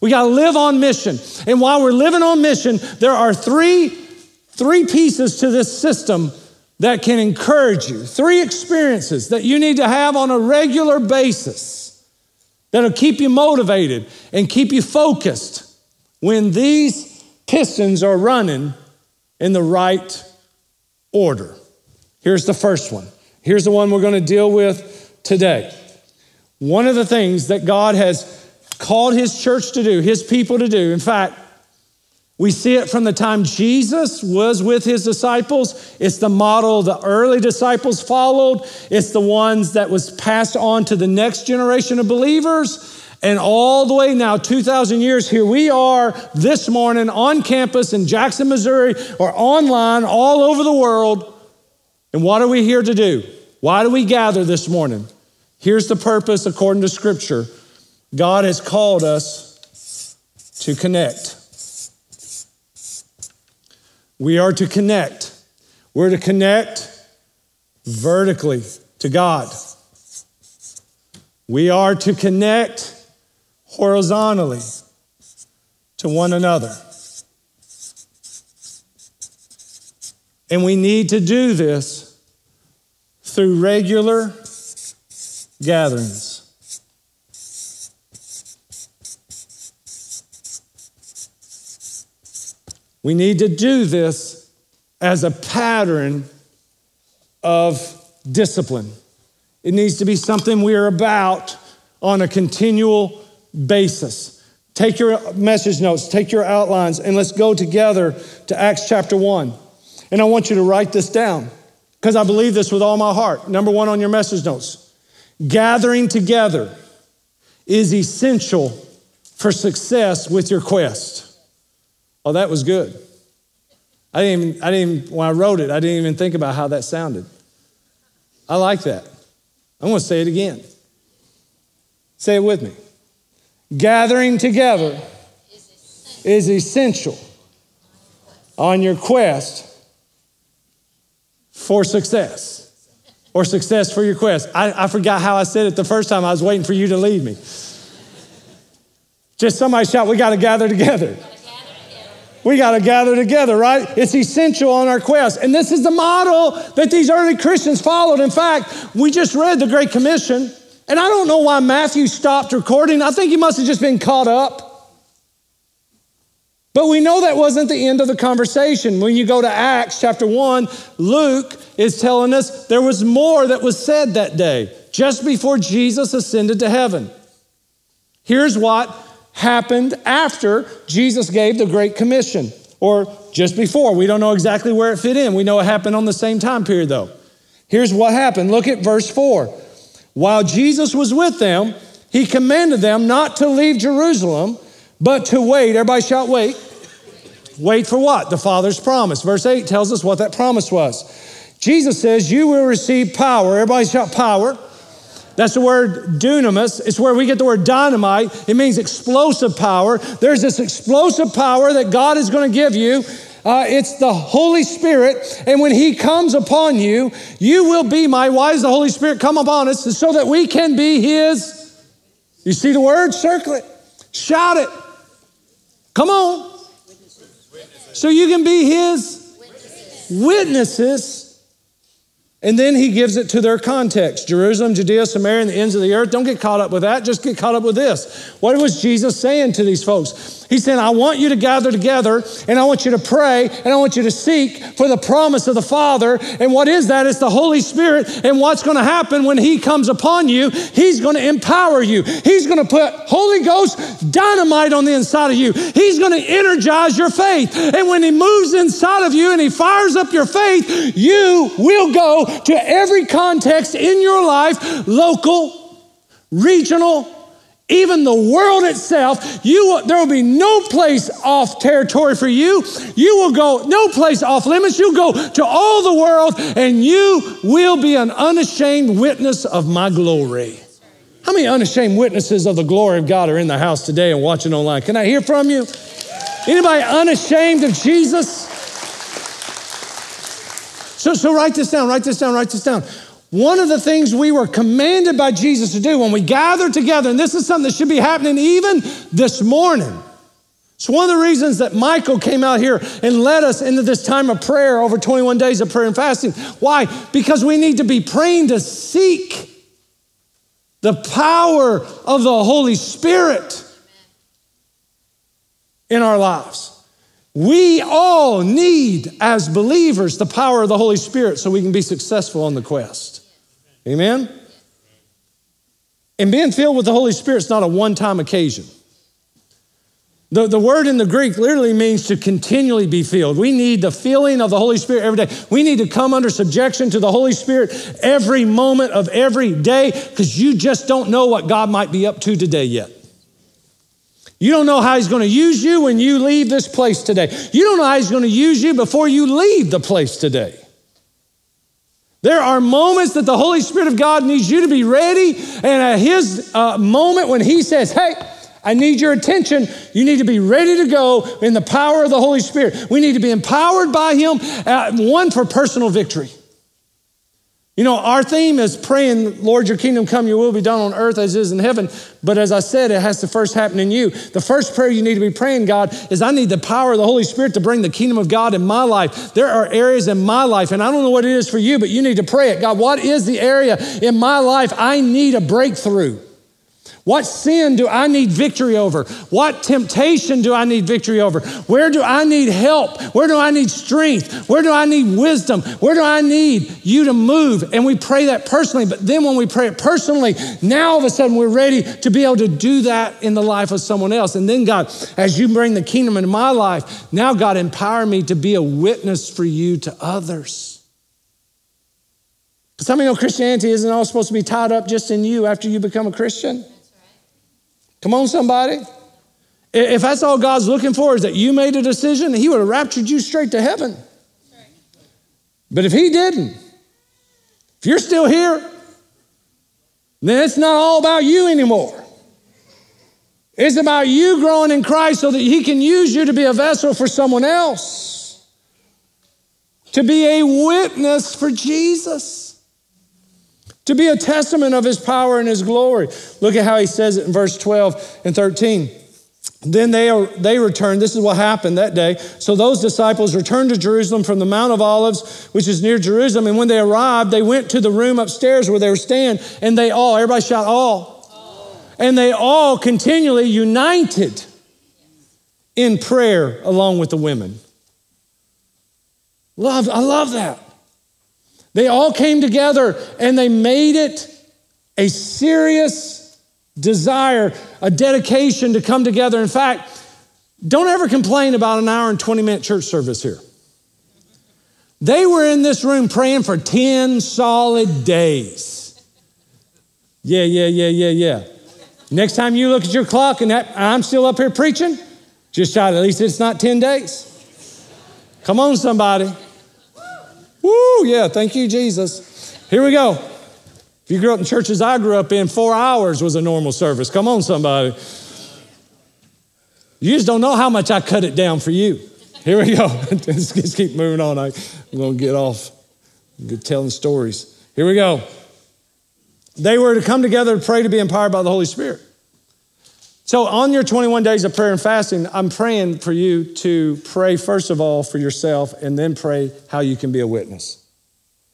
We got to live on mission. And while we're living on mission, there are three, three pieces to this system that can encourage you. Three experiences that you need to have on a regular basis that'll keep you motivated and keep you focused when these pistons are running in the right order. Here's the first one. Here's the one we're going to deal with today. One of the things that God has called His church to do, His people to do, in fact, we see it from the time Jesus was with his disciples. It's the model the early disciples followed. It's the ones that was passed on to the next generation of believers. And all the way now, 2,000 years, here we are this morning on campus in Jackson, Missouri, or online all over the world. And what are we here to do? Why do we gather this morning? Here's the purpose according to Scripture God has called us to connect. We are to connect. We're to connect vertically to God. We are to connect horizontally to one another. And we need to do this through regular gatherings. We need to do this as a pattern of discipline. It needs to be something we are about on a continual basis. Take your message notes, take your outlines, and let's go together to Acts chapter 1. And I want you to write this down because I believe this with all my heart. Number one on your message notes gathering together is essential for success with your quest. Oh, that was good. I didn't even, I didn't even, when I wrote it, I didn't even think about how that sounded. I like that. I'm going to say it again. Say it with me. Gathering together is essential on your quest for success or success for your quest. I, I, forgot how I said it the first time. I was waiting for you to lead me. Just somebody shout, We got to gather together. We got to gather together, right? It's essential on our quest. And this is the model that these early Christians followed. In fact, we just read the Great Commission. And I don't know why Matthew stopped recording. I think he must have just been caught up. But we know that wasn't the end of the conversation. When you go to Acts chapter 1, Luke is telling us there was more that was said that day, just before Jesus ascended to heaven. Here's what happened after Jesus gave the Great Commission, or just before. We don't know exactly where it fit in. We know it happened on the same time period, though. Here's what happened. Look at verse 4. While Jesus was with them, he commanded them not to leave Jerusalem, but to wait. Everybody shout, wait. Wait for what? The Father's promise. Verse 8 tells us what that promise was. Jesus says, You will receive power. Everybody shout, power. That's the word dunamis. It's where we get the word dynamite. It means explosive power. There's this explosive power that God is going to give you uh, it's the Holy Spirit. And when He comes upon you, you will be my. Why does the Holy Spirit come upon us? So that we can be His. You see the word? Circle it. Shout it. Come on. So you can be His witnesses And then he gives it to their context Jerusalem, Judea, Samaria, and the ends of the earth. Don't get caught up with that. Just get caught up with this. What was Jesus saying to these folks? He said, I want you to gather together and I want you to pray and I want you to seek for the promise of the Father. And what is that? It's the Holy Spirit. And what's going to happen when He comes upon you? He's going to empower you. He's going to put Holy Ghost dynamite on the inside of you. He's going to energize your faith. And when He moves inside of you and He fires up your faith, you will go to every context in your life local, regional, even the world itself, you will, there will be no place off territory for you. You will go no place off limits. You'll go to all the world and you will be an unashamed witness of my glory. How many unashamed witnesses of the glory of God are in the house today and watching online? Can I hear from you? Anybody unashamed of Jesus? So, so write this down, write this down, write this down. One of the things we were commanded by Jesus to do when we gather together, and this is something that should be happening even this morning. It's one of the reasons that Michael came out here and led us into this time of prayer over 21 days of prayer and fasting. Why? Because we need to be praying to seek the power of the Holy Spirit in our lives. We all need, as believers, the power of the Holy Spirit so we can be successful on the quest. Amen? And being filled with the Holy Spirit is not a one time occasion. The, the word in the Greek literally means to continually be filled. We need the filling of the Holy Spirit every day. We need to come under subjection to the Holy Spirit every moment of every day because you just don't know what God might be up to today yet. You don't know how He's going to use you when you leave this place today. You don't know how He's going to use you before you leave the place today. There are moments that the Holy Spirit of God needs you to be ready, and at His uh, moment when He says, Hey, I need your attention. You need to be ready to go in the power of the Holy Spirit. We need to be empowered by Him, uh, one for personal victory. You know, our theme is praying, Lord, your kingdom come, your will be done on earth as it is in heaven. But as I said, it has to first happen in you. The first prayer you need to be praying, God, is I need the power of the Holy Spirit to bring the kingdom of God in my life. There are areas in my life, and I don't know what it is for you, but you need to pray it. God, what is the area in my life I need a breakthrough? What sin do I need victory over? What temptation do I need victory over? Where do I need help? Where do I need strength? Where do I need wisdom? Where do I need you to move? And we pray that personally, but then when we pray it personally, now all of a sudden we're ready to be able to do that in the life of someone else. And then, God, as you bring the kingdom into my life, now, God, empower me to be a witness for you to others. Because how many know Christianity isn't all supposed to be tied up just in you after you become a Christian? Come on, somebody. If that's all God's looking for is that you made a decision, He would have raptured you straight to heaven. But if He didn't, if you're still here, then it's not all about you anymore. It's about you growing in Christ so that He can use you to be a vessel for someone else, to be a witness for Jesus to be a testament of his power and his glory. Look at how he says it in verse 12 and 13. Then they, are, they returned. This is what happened that day. So those disciples returned to Jerusalem from the Mount of Olives, which is near Jerusalem. And when they arrived, they went to the room upstairs where they were staying, and they all, everybody shout, all. all. And they all continually united in prayer along with the women. Love, I love that. They all came together and they made it a serious desire, a dedication to come together. In fact, don't ever complain about an hour and 20 minute church service here. They were in this room praying for 10 solid days. Yeah, yeah, yeah, yeah, yeah. Next time you look at your clock and that, I'm still up here preaching, just shout, at least it's not 10 days. Come on, somebody. Woo, yeah, thank you, Jesus. Here we go. If you grew up in churches I grew up in, four hours was a normal service. Come on, somebody. You just don't know how much I cut it down for you. Here we go. let's keep moving on. I, am going to get off get telling stories. Here we go. They were to come together to pray to be empowered by the Holy Spirit. So, on your 21 days of prayer and fasting, I'm praying for you to pray, first of all, for yourself and then pray how you can be a witness.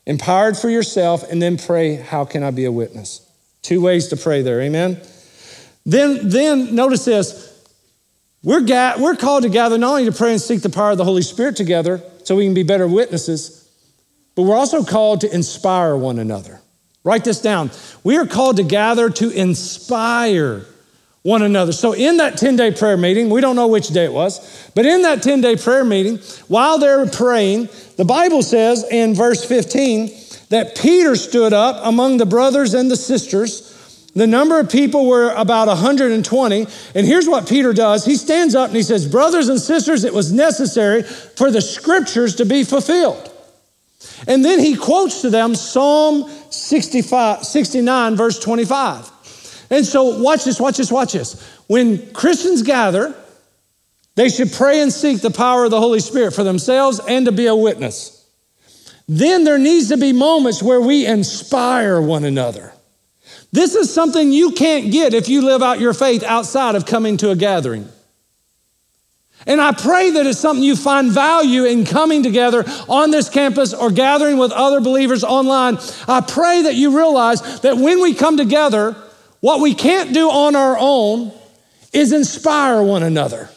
empowered for yourself, and then pray, How can I be a witness? Two ways to pray there, amen? Then, then notice this. We're, ga- we're called to gather not only to pray and seek the power of the Holy Spirit together so we can be better witnesses, but we're also called to inspire one another. Write this down. We are called to gather to inspire one another. So, in that 10 day prayer meeting, we don't know which day it was, but in that 10 day prayer meeting, while they're praying, the Bible says in verse 15 that Peter stood up among the brothers and the sisters. The number of people were about 120. And here's what Peter does he stands up and he says, Brothers and sisters, it was necessary for the scriptures to be fulfilled. And then he quotes to them Psalm 65, 69, verse 25. And so, watch this, watch this, watch this. When Christians gather, they should pray and seek the power of the Holy Spirit for themselves and to be a witness. Then there needs to be moments where we inspire one another. This is something you can't get if you live out your faith outside of coming to a gathering. And I pray that it's something you find value in coming together on this campus or gathering with other believers online. I pray that you realize that when we come together, what we can't do on our own is inspire one another.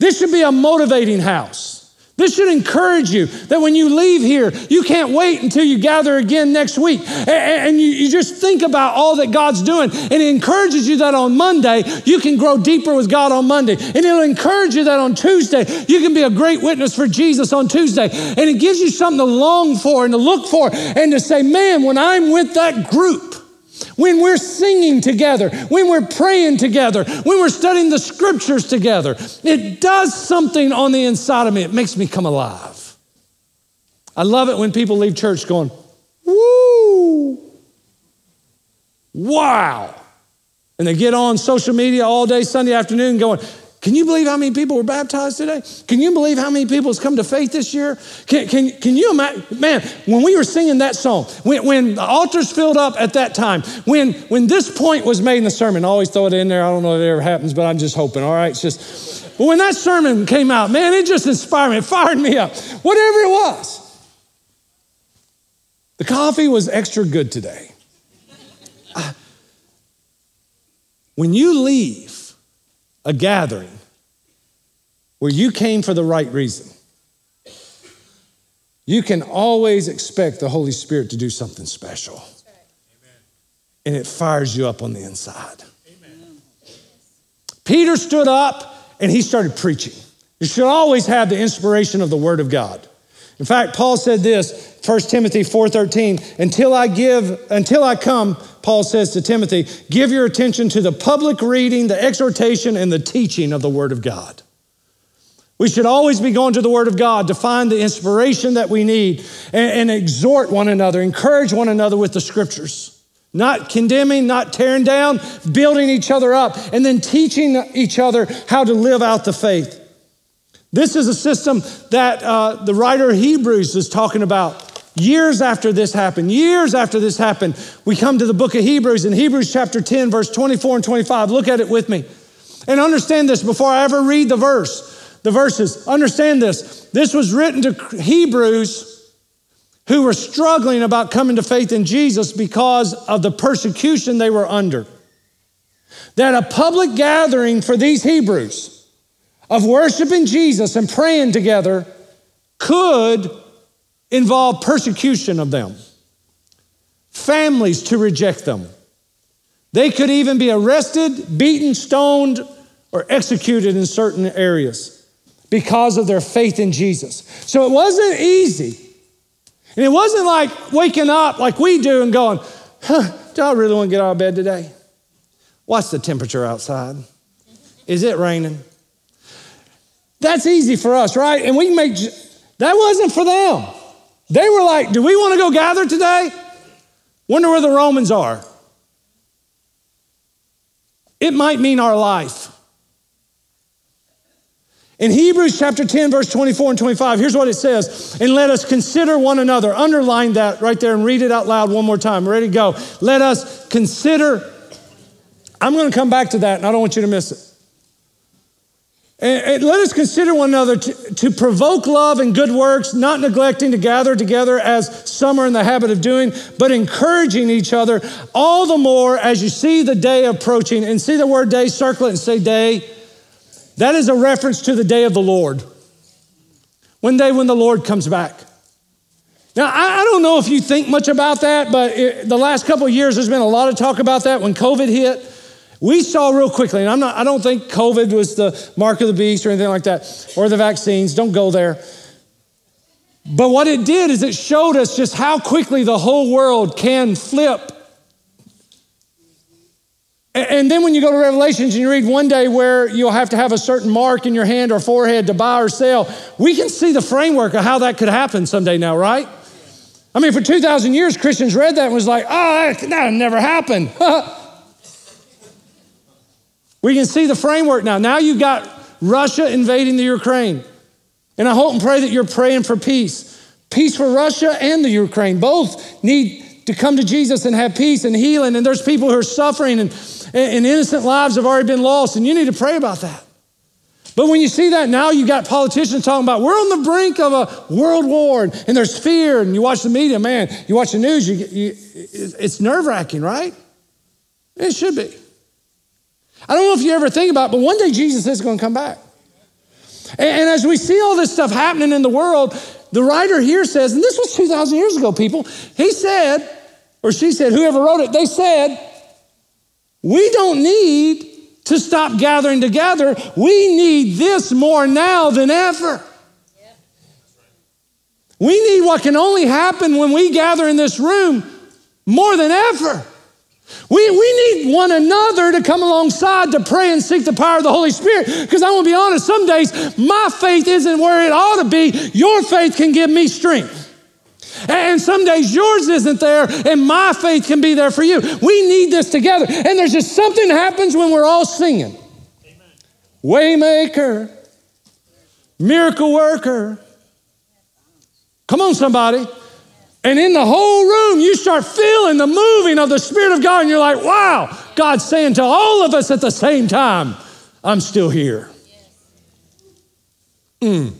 This should be a motivating house. This should encourage you that when you leave here, you can't wait until you gather again next week. And you just think about all that God's doing. And it encourages you that on Monday, you can grow deeper with God on Monday. And it'll encourage you that on Tuesday, you can be a great witness for Jesus on Tuesday. And it gives you something to long for and to look for and to say, man, when I'm with that group, when we're singing together, when we're praying together, when we're studying the scriptures together, it does something on the inside of me. It makes me come alive. I love it when people leave church going, woo, wow. And they get on social media all day Sunday afternoon going, can you believe how many people were baptized today? Can you believe how many people has come to faith this year? Can, can, can you imagine? Man, when we were singing that song, when, when the altars filled up at that time, when, when this point was made in the sermon, I always throw it in there. I don't know if it ever happens, but I'm just hoping, all right? It's just, but when that sermon came out, man, it just inspired me. It fired me up. Whatever it was. The coffee was extra good today. I, when you leave, a gathering where you came for the right reason, you can always expect the Holy Spirit to do something special. And it fires you up on the inside. Peter stood up and he started preaching. You should always have the inspiration of the Word of God. In fact, Paul said this, 1 Timothy 4:13, until I give, until I come, Paul says to Timothy, give your attention to the public reading, the exhortation, and the teaching of the Word of God. We should always be going to the Word of God to find the inspiration that we need and, and exhort one another, encourage one another with the Scriptures. Not condemning, not tearing down, building each other up, and then teaching each other how to live out the faith. This is a system that uh, the writer of Hebrews is talking about. Years after this happened, years after this happened, we come to the book of Hebrews in Hebrews chapter 10, verse 24 and 25. Look at it with me. And understand this before I ever read the verse, the verses. Understand this. This was written to Hebrews who were struggling about coming to faith in Jesus because of the persecution they were under. That a public gathering for these Hebrews of worshiping Jesus and praying together could involve persecution of them, families to reject them. They could even be arrested, beaten, stoned, or executed in certain areas because of their faith in Jesus. So it wasn't easy. And it wasn't like waking up like we do and going, huh, do I really want to get out of bed today? What's the temperature outside? Is it raining? That's easy for us, right? And we make, that wasn't for them. They were like, Do we want to go gather today? Wonder where the Romans are. It might mean our life. In Hebrews chapter 10, verse 24 and 25, here's what it says. And let us consider one another. Underline that right there and read it out loud one more time. Ready to go. Let us consider. I'm going to come back to that and I don't want you to miss it. And, let us consider one another to, to provoke love and good works, not neglecting to gather together as some are in the habit of doing, but encouraging each other all the more as you see the day approaching. And see the word day, circle it and say day. That is a reference to the day of the Lord. One day when the Lord comes back. Now, I, don't know if you think much about that, but it, the last couple years, there's been a lot of talk about that when COVID hit. We saw real quickly, and I'm not, I don't think COVID was the mark of the beast or anything like that, or the vaccines. Don't go there. But what it did is it showed us just how quickly the whole world can flip. And then when you go to Revelations and you read one day where you'll have to have a certain mark in your hand or forehead to buy or sell, we can see the framework of how that could happen someday now, right? I mean, for 2,000 years, Christians read that and was like, oh, that, never happened. we can see the framework now. Now you've got Russia invading the Ukraine. And I hope and pray that you're praying for peace. Peace for Russia and the Ukraine. Both need to come to Jesus and have peace and healing. And there's people who are suffering and, and innocent lives have already been lost. And you need to pray about that. But when you see that now, you've got politicians talking about we're on the brink of a world war and, and there's fear. And you watch the media, man, you watch the news, you, you, it's nerve wracking, right? It should be. I don't know if you ever think about it, but one day Jesus is going to come back. And, and as we see all this stuff happening in the world, the writer here says, and this was 2,000 years ago, people, he said, or she said, whoever wrote it, they said, we don't need to stop gathering together. We need this more now than ever. We need what can only happen when we gather in this room more than ever. We, we need one another to come alongside to pray and seek the power of the Holy Spirit. Because I want to be honest, some days my faith isn't where it ought to be. Your faith can give me strength. And some days yours isn't there, and my faith can be there for you. We need this together. And there's just something happens when we're all singing Waymaker, miracle worker. Come on, somebody. And in the whole room, you start feeling the moving of the Spirit of God, and you're like, wow, God's saying to all of us at the same time, I'm still here. Mm.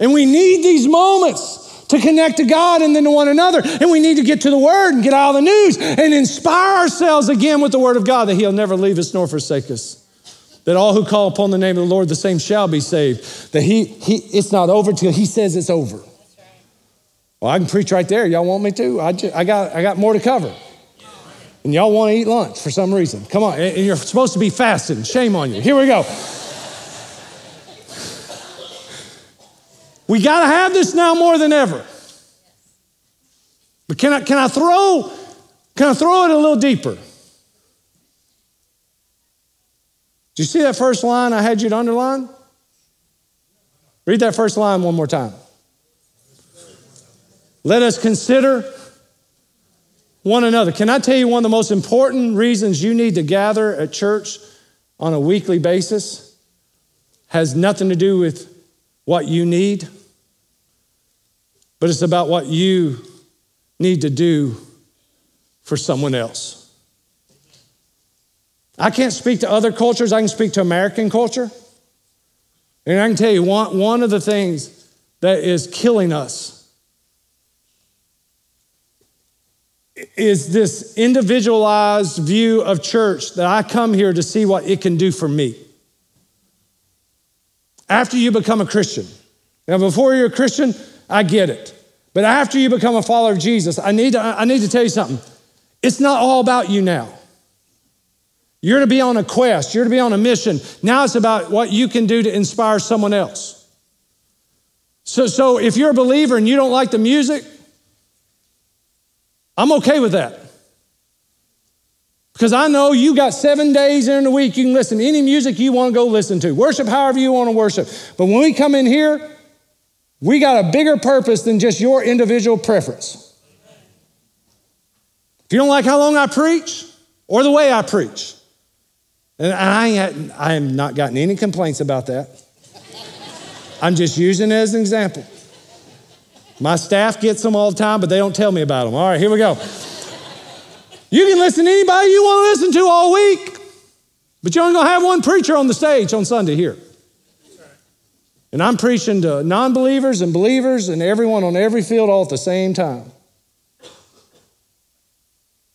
And we need these moments to connect to God and then to one another. And we need to get to the Word and get out of the news and inspire ourselves again with the Word of God that He'll never leave us nor forsake us. That all who call upon the name of the Lord, the same shall be saved. That He, he it's not over till He says it's over. Well, I can preach right there. Y'all want me to? I, just, I, got, I got more to cover. And y'all want to eat lunch for some reason. Come on. And you're supposed to be fasting. Shame on you. Here we go. We got to have this now more than ever. But can I, can I throw can I throw it a little deeper? Did you see that first line I had you to underline? Read that first line one more time. Let us consider one another. Can I tell you one of the most important reasons you need to gather at church on a weekly basis has nothing to do with what you need, but it's about what you need to do for someone else. I can't speak to other cultures, I can speak to American culture. And I can tell you one, one of the things that is killing us is this individualized view of church that I come here to see what it can do for me. After you become a Christian, now before you're a Christian, I get it. But after you become a follower of Jesus, I need to, I need to tell you something. It's not all about you now. You're to be on a quest, you're to be on a mission. Now it's about what you can do to inspire someone else. So, so if you're a believer and you don't like the music, I'm okay with that. Because I know you got seven days in the week you can listen to any music you want to go listen to. Worship however you want to worship. But when we come in here, we got a bigger purpose than just your individual preference. If you don't like how long I preach or the way I preach, and I, I have not gotten any complaints about that. I'm just using it as an example. My staff gets them all the time, but they don't tell me about them. All right, here we go. You can listen to anybody you want to listen to all week. But you're only going to have one preacher on the stage on Sunday here. And I'm preaching to non believers and believers and everyone on every field all at the same time.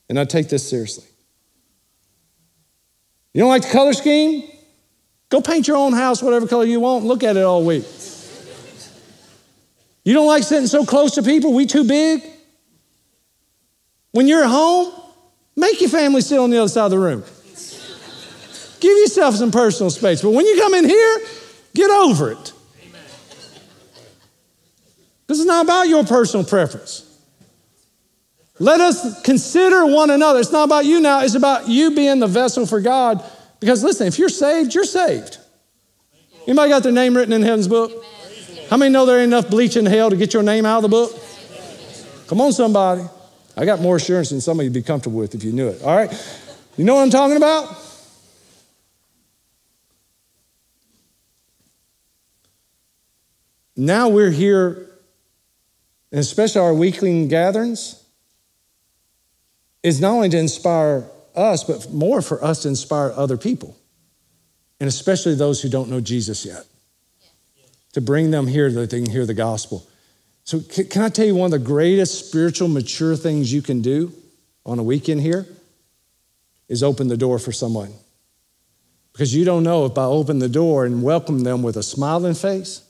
And I take this seriously. You don't like the color scheme? Go paint your own house whatever color you want. and Look at it all week. You don't like sitting so close to people? We too big? When you're at home, make your family sit on the other side of the room. Give yourself some personal space. But when you come in here, get over it. This is not about your personal preference. Let us consider one another. It's not about you now, it's about you being the vessel for God. Because listen, if you're saved, you're saved. Anybody got their name written in heaven's book? How many know there ain't enough bleach in hell to get your name out of the book? Come on, somebody. I got more assurance than some of you'd be comfortable with if you knew it. All right? You know what I'm talking about? Now we're here, and especially our weekly gatherings, is not only to inspire us, but more for us to inspire other people, and especially those who don't know Jesus yet, to bring them here that they can hear the gospel. So, can, I tell you one of the greatest spiritual mature things you can do on a weekend here is open the door for someone. Because you don't know if by opening the door and welcome them with a smiling face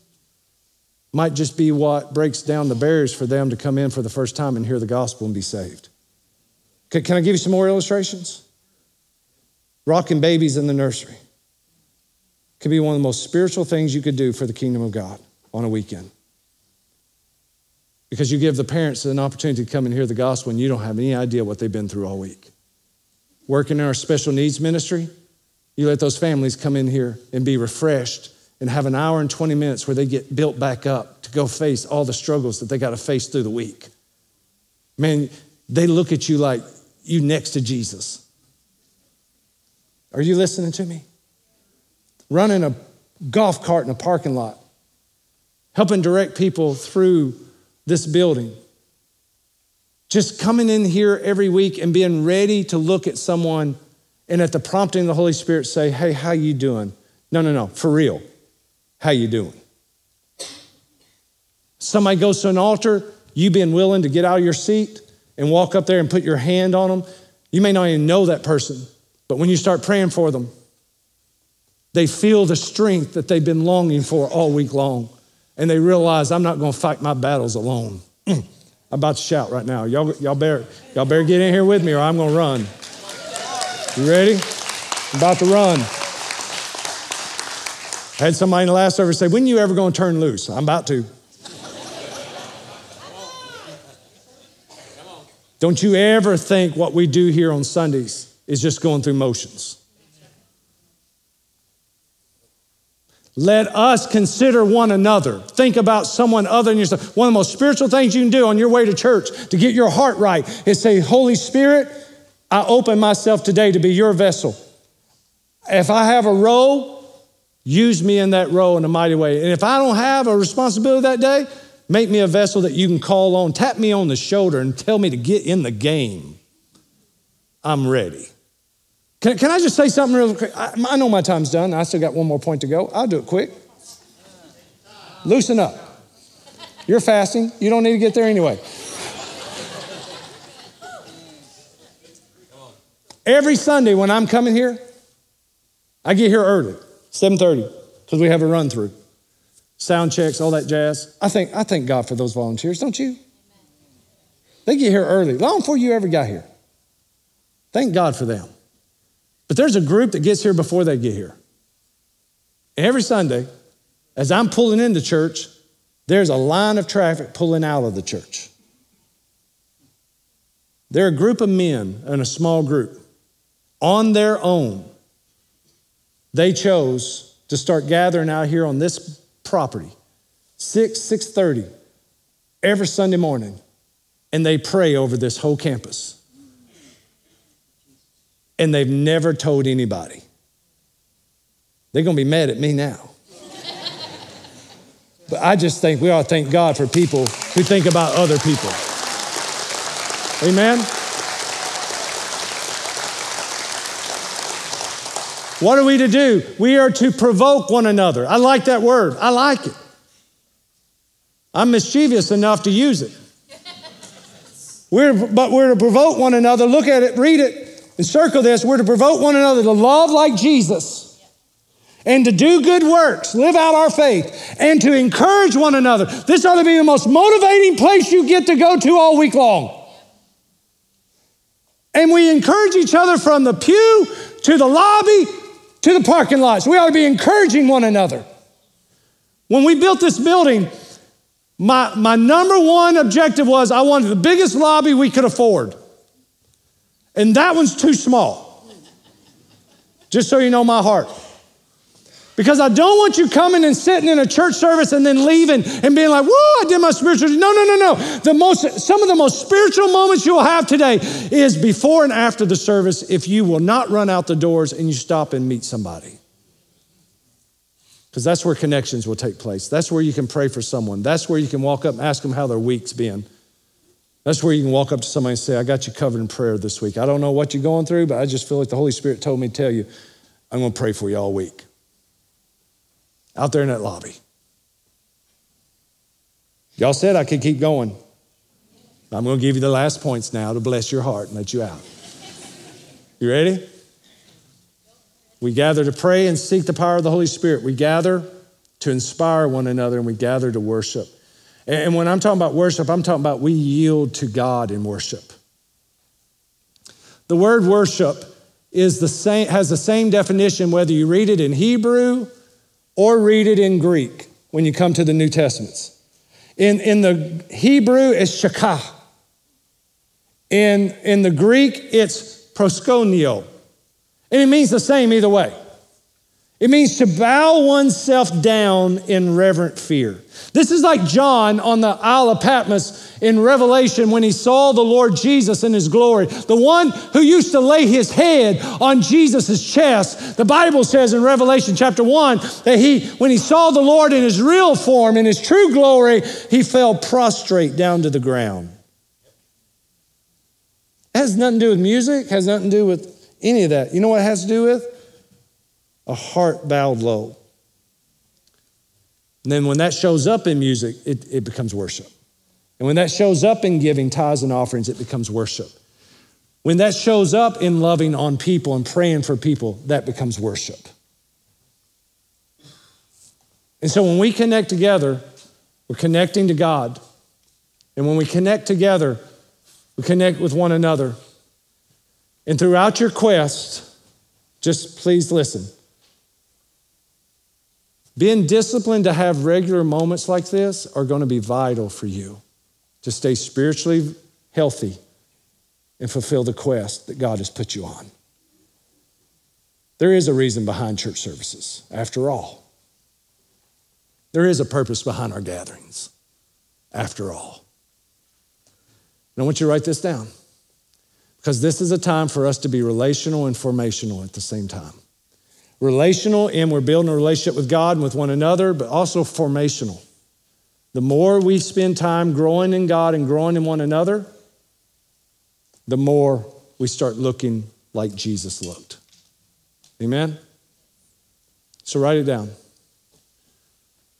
might just be what breaks down the barriers for them to come in for the first time and hear the gospel and be saved. Can I give you some more illustrations? Rocking babies in the nursery could be one of the most spiritual things you could do for the kingdom of God on a weekend. Because you give the parents an opportunity to come and hear the gospel and you don't have any idea what they've been through all week. Working in our special needs ministry, you let those families come in here and be refreshed and have an hour and 20 minutes where they get built back up to go face all the struggles that they got to face through the week. Man, they look at you like you next to Jesus. Are you listening to me? Running a golf cart in a parking lot, helping direct people through this building. Just coming in here every week and being ready to look at someone and at the prompting of the Holy Spirit say, "Hey, how you doing?" No, no, no, for real. How you doing? Somebody goes to an altar, you being willing to get out of your seat and walk up there and put your hand on them. You may not even know that person, but when you start praying for them, they feel the strength that they've been longing for all week long. And they realize I'm not going to fight my battles alone. I'm about to shout right now. Y'all, y'all, better, y'all better get in here with me or I'm going to run. You ready? I'm about to run. I had somebody in the last service say, When you ever going to turn loose? I'm about to. Don't you ever think what we do here on Sundays is just going through motions. Let us consider one another. Think about someone other than yourself. One of the most spiritual things you can do on your way to church to get your heart right is say, Holy Spirit, I open myself today to be your vessel. If I have a role, use me in that role in a mighty way. And if I don't have a responsibility that day, make me a vessel that you can call on. Tap me on the shoulder and tell me to get in the game. I'm ready. Can, can I just say something real quick? I, I know my time's done. I still got one more point to go. I'll do it quick. Loosen up. You're fasting. You don't need to get there anyway. Every Sunday when I'm coming here, I get here early, 7:30, because we have a run through. Sound checks, all that jazz. I think I thank God for those volunteers, don't you? They get here early, long before you ever got here. Thank God for them. But there's a group that gets here before they get here. Every Sunday, as I'm pulling into church, there's a line of traffic pulling out of the church. They're a group of men in a small group. On their own, they chose to start gathering out here on this property, 6, 6.30, every Sunday morning, and they pray over this whole campus and they've never told anybody. They're going to be mad at me now. But I just think we ought to thank God for people who think about other people. Amen? What are we to do? We are to provoke one another. I like that word. I like it. I'm mischievous enough to use it. We're, but we're to provoke one another. Look at it, read it, circle this. We're to provoke one another to love like Jesus and to do good works, live out our faith, and to encourage one another. This ought to be the most motivating place you get to go to all week long. And we encourage each other from the pew to the lobby to the parking lots. We ought to be encouraging one another. When we built this building, my, my number one objective was I wanted the biggest lobby we could afford. And that one's too small. Just so you know my heart. Because I don't want you coming and sitting in a church service and then leaving and being like, whoa, I did my spiritual. No, no, no, no. The most, some of the most spiritual moments you will have today is before and after the service if you will not run out the doors and you stop and meet somebody. Because that's where connections will take place. That's where you can pray for someone. That's where you can walk up and ask them how their week's been. That's where you can walk up to somebody and say, I got you covered in prayer this week. I don't know what you're going through, but I just feel like the Holy Spirit told me to tell you, I'm going to pray for you all week out there in that lobby. Y'all said I could keep going. I'm going to give you the last points now to bless your heart and let you out. You ready? We gather to pray and seek the power of the Holy Spirit. We gather to inspire one another and we gather to worship. And when I'm talking about worship, I'm talking about we yield to God in worship. The word worship is the same, has the same definition whether you read it in Hebrew or read it in Greek when you come to the New Testaments. In, in the Hebrew, it's shakah. In, in the Greek, it's proskuneo. And it means the same either way. It means to bow oneself down in reverent fear. This is like John on the Isle of Patmos in Revelation when he saw the Lord Jesus in his glory. The one who used to lay his head on Jesus' chest. The Bible says in Revelation chapter 1 that he, when he saw the Lord in his real form, in his true glory, he fell prostrate down to the ground. It has nothing to do with music, has nothing to do with any of that. You know what it has to do with? A heart bowed low. And then when that shows up in music, it, it becomes worship. And when that shows up in giving tithes and offerings, it becomes worship. When that shows up in loving on people and praying for people, that becomes worship. And so when we connect together, we're connecting to God. And when we connect together, we connect with one another. And throughout your quest, just please listen. Being disciplined to have regular moments like this are going to be vital for you to stay spiritually healthy and fulfill the quest that God has put you on. There is a reason behind church services, after all. There is a purpose behind our gatherings, after all. And I want you to write this down because this is a time for us to be relational and formational at the same time relational and we're building a relationship with God and with one another, but also formational. The more we spend time growing in God and growing in one another, the more we start looking like Jesus looked. Amen? So write it down.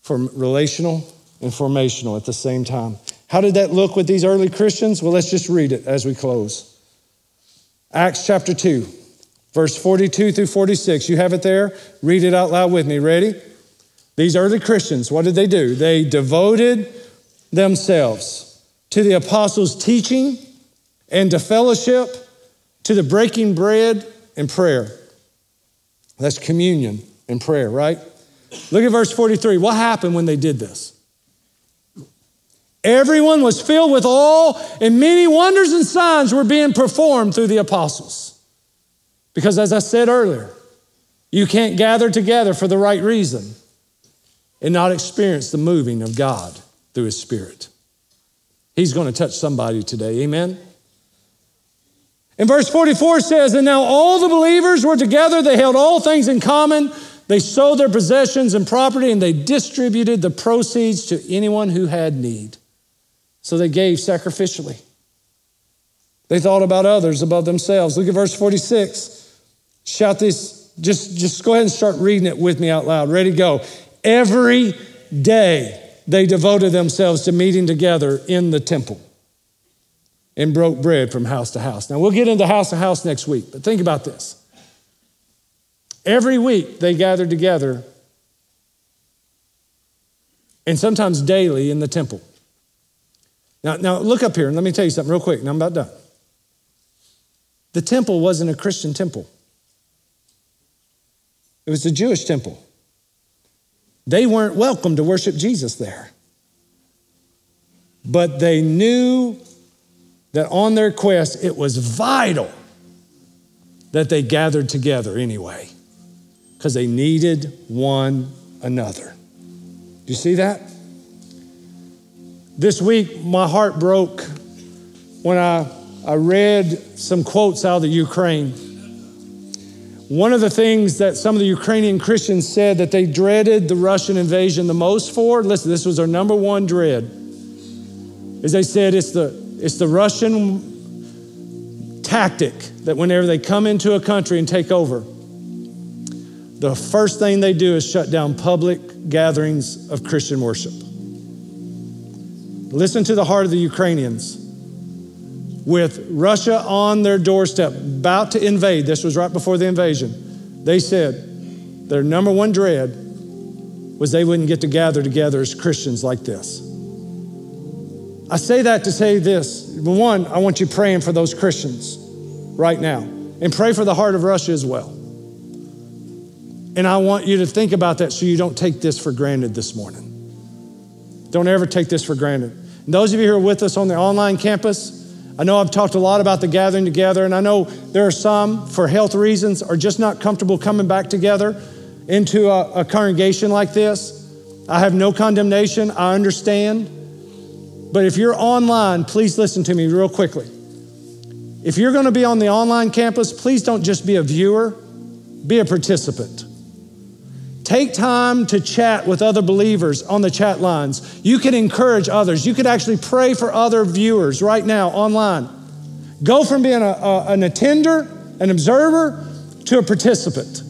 From relational and formational at the same time. How did that look with these early Christians? Well, let's just read it as we close. Acts chapter 2. Verse 42 through 46. You have it there? Read it out loud with me. Ready? These early Christians, what did they do? They devoted themselves to the apostles' teaching and to fellowship, to the breaking bread and prayer. That's communion and prayer, right? Look at verse 43. What happened when they did this? Everyone was filled with awe, and many wonders and signs were being performed through the apostles. Because as I said earlier, you can't gather together for the right reason and not experience the moving of God through His Spirit. He's going to touch somebody today. Amen. And verse 44 says, And now all the believers were together, they held all things in common. They sold their possessions and property, and they distributed the proceeds to anyone who had need. So they gave sacrificially. They thought about others above themselves. Look at verse 46. Shout this Just, just go ahead and start reading it with me out loud. Ready, to go. Every day they devoted themselves to meeting together in the temple and broke bread from house to house. Now, we'll get into house to house next week, but think about this. Every week they gathered together, and sometimes daily in the temple. Now, now look up here and let me tell you something real quick, and I'm about done. The temple wasn't a Christian temple, it was the Jewish temple. They weren't welcome to worship Jesus there. But they knew that on their quest, it was vital that they gathered together anyway, because they needed one another. Do you see that? This week, my heart broke when I, I read some quotes out of the Ukraine. One of the things that some of the Ukrainian Christians said that they dreaded the Russian invasion the most for, listen, this was their number one dread, is they said it's the, it's the Russian tactic that whenever they come into a country and take over, the first thing they do is shut down public gatherings of Christian worship. Listen to the heart of the Ukrainians. With Russia on their doorstep, about to invade, this was right before the invasion, they said their number one dread was they wouldn't get to gather together as Christians like this. I say that to say this. One, I want you praying for those Christians right now and pray for the heart of Russia as well. And I want you to think about that so you don't take this for granted this morning. Don't ever take this for granted. And those of you who are with us on the online campus, I know I've talked a lot about the gathering together, and I know there are some, for health reasons, are just not comfortable coming back together into a, a congregation like this. I have no condemnation, I understand. But if you're online, please listen to me real quickly. If you're going to be on the online campus, please don't just be a viewer, be a participant. Take time to chat with other believers on the chat lines. You can encourage others. You could actually pray for other viewers right now online. Go from being a, a, an attender, an observer, to a participant.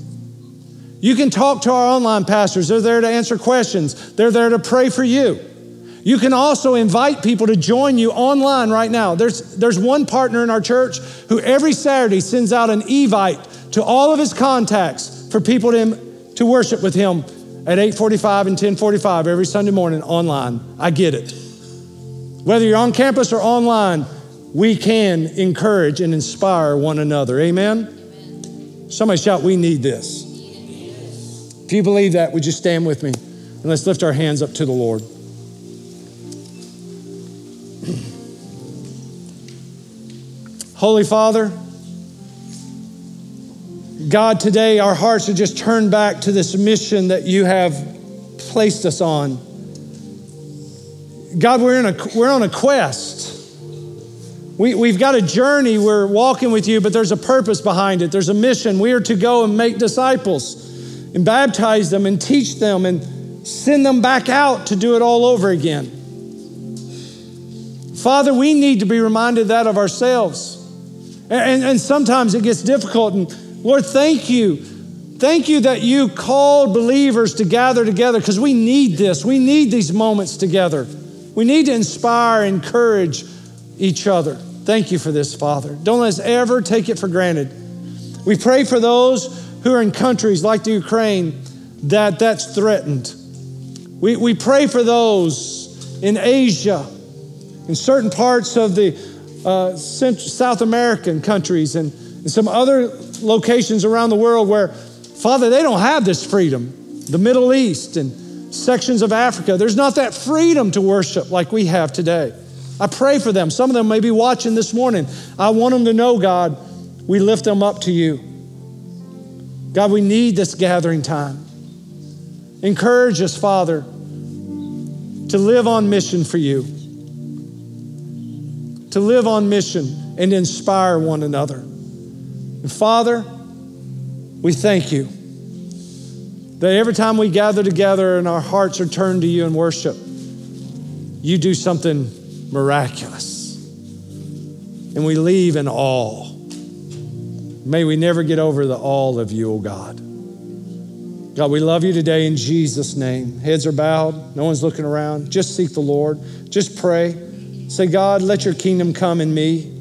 You can talk to our online pastors. They're there to answer questions, they're there to pray for you. You can also invite people to join you online right now. There's, there's one partner in our church who every Saturday sends out an evite to all of his contacts for people to to worship with him at 8:45 and 10:45 every Sunday morning online. I get it. Whether you're on campus or online, we can encourage and inspire one another. Amen. Somebody shout, "We need this." If you believe that, would you stand with me and let's lift our hands up to the Lord. Holy Father, God, today our hearts are just turned back to this mission that you have placed us on. God, we're, in a, we're on a quest. We, we've got a journey. We're walking with you, but there's a purpose behind it. There's a mission. We are to go and make disciples and baptize them and teach them and send them back out to do it all over again. Father, we need to be reminded that of ourselves. And, and, sometimes it gets difficult. And Lord, thank you. Thank you that you called believers to gather together because we need this. We need these moments together. We need to inspire, encourage each other. Thank you for this, Father. Don't let us ever take it for granted. We pray for those who are in countries like the Ukraine that that's threatened. We, we pray for those in Asia, in certain parts of the uh, South American countries, and, and some other locations around the world where, Father, they don't have this freedom. The Middle East and sections of Africa, there's not that freedom to worship like we have today. I pray for them. Some of them may be watching this morning. I want them to know, God, we lift them up to you. God, we need this gathering time. Encourage us, Father, to live on mission for you, to live on mission and inspire one another. And Father, we thank you that every time we gather together and our hearts are turned to you in worship, you do something miraculous. And we leave in awe. May we never get over the awe of you, oh God. God, we love you today in Jesus' name. Heads are bowed, no one's looking around. Just seek the Lord. Just pray. Say, God, let your kingdom come in me.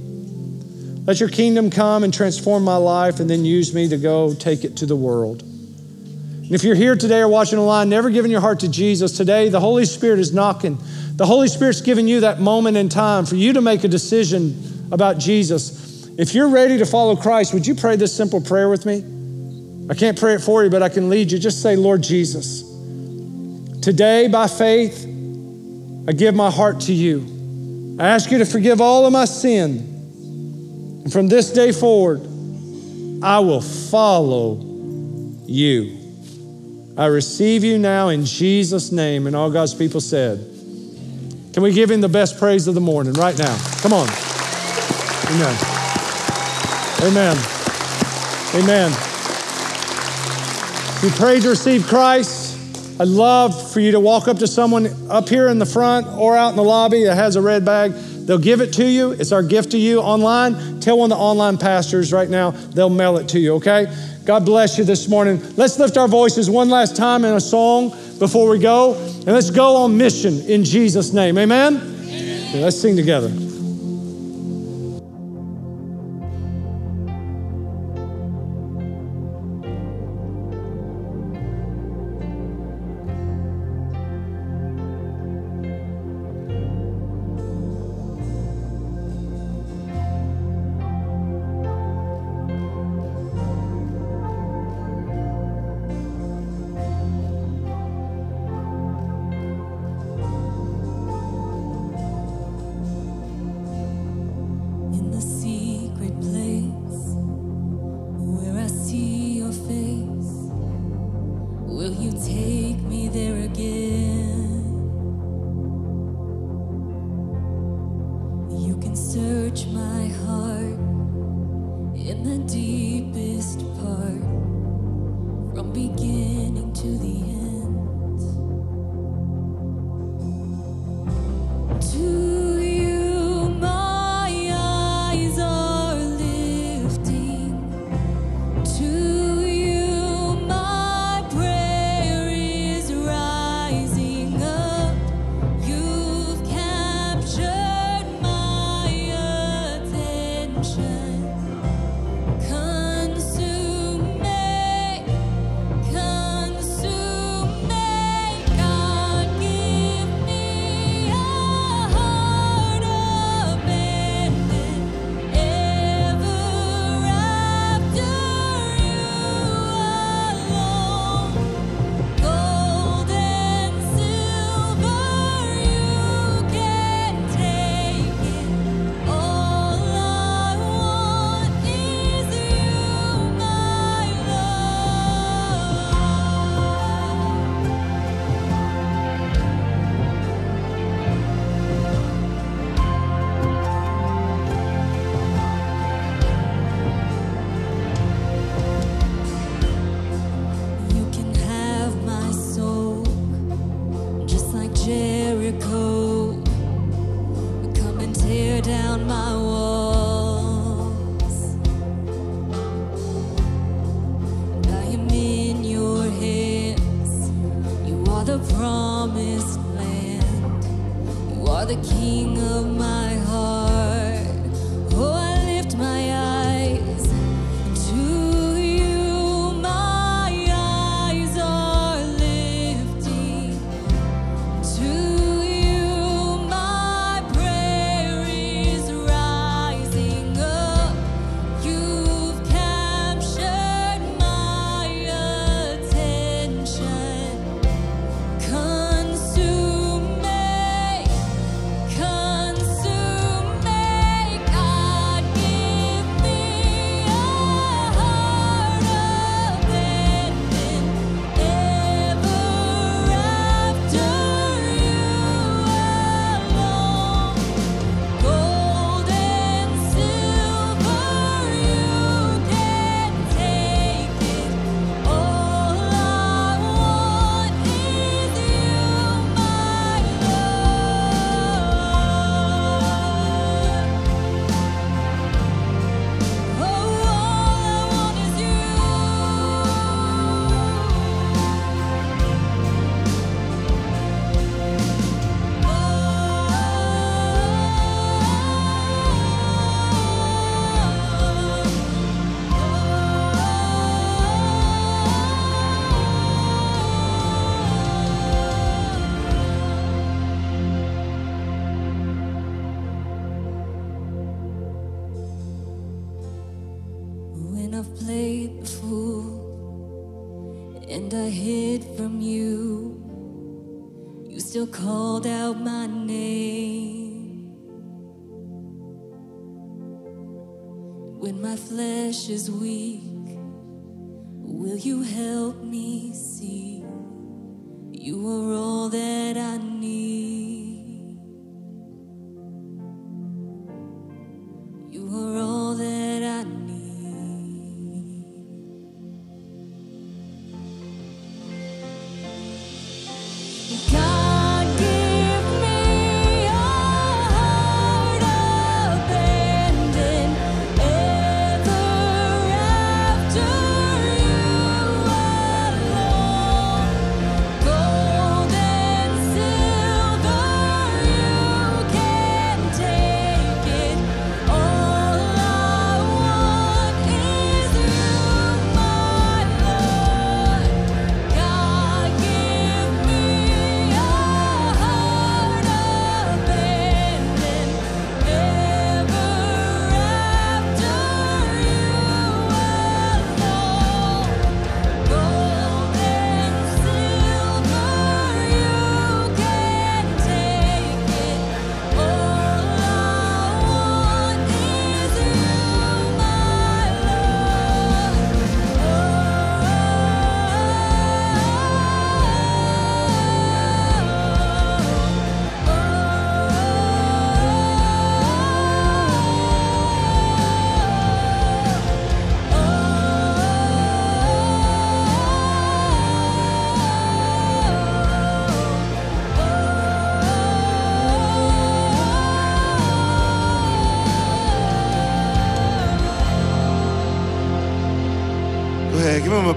Let your kingdom come and transform my life and then use me to go take it to the world. And if you're here today or watching online, never giving your heart to Jesus, today the Holy Spirit is knocking. The Holy Spirit's giving you that moment in time for you to make a decision about Jesus. If you're ready to follow Christ, would you pray this simple prayer with me? I can't pray it for you, but I can lead you. Just say, Lord Jesus, today by faith, I give my heart to you. I ask you to forgive all of my sin. And from this day forward, I will follow you. I receive you now in Jesus' name. And all God's people said, Can we give him the best praise of the morning right now? Come on. Amen. Amen. Amen. You prayed to receive Christ. I'd love for you to walk up to someone up here in the front or out in the lobby that has a red bag. They'll give it to you. It's our gift to you online. Tell one of the online pastors right now, they'll mail it to you, okay? God bless you this morning. Let's lift our voices one last time in a song before we go, and let's go on mission in Jesus' name. Amen? Amen. let's sing together.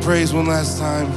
Praise one last time.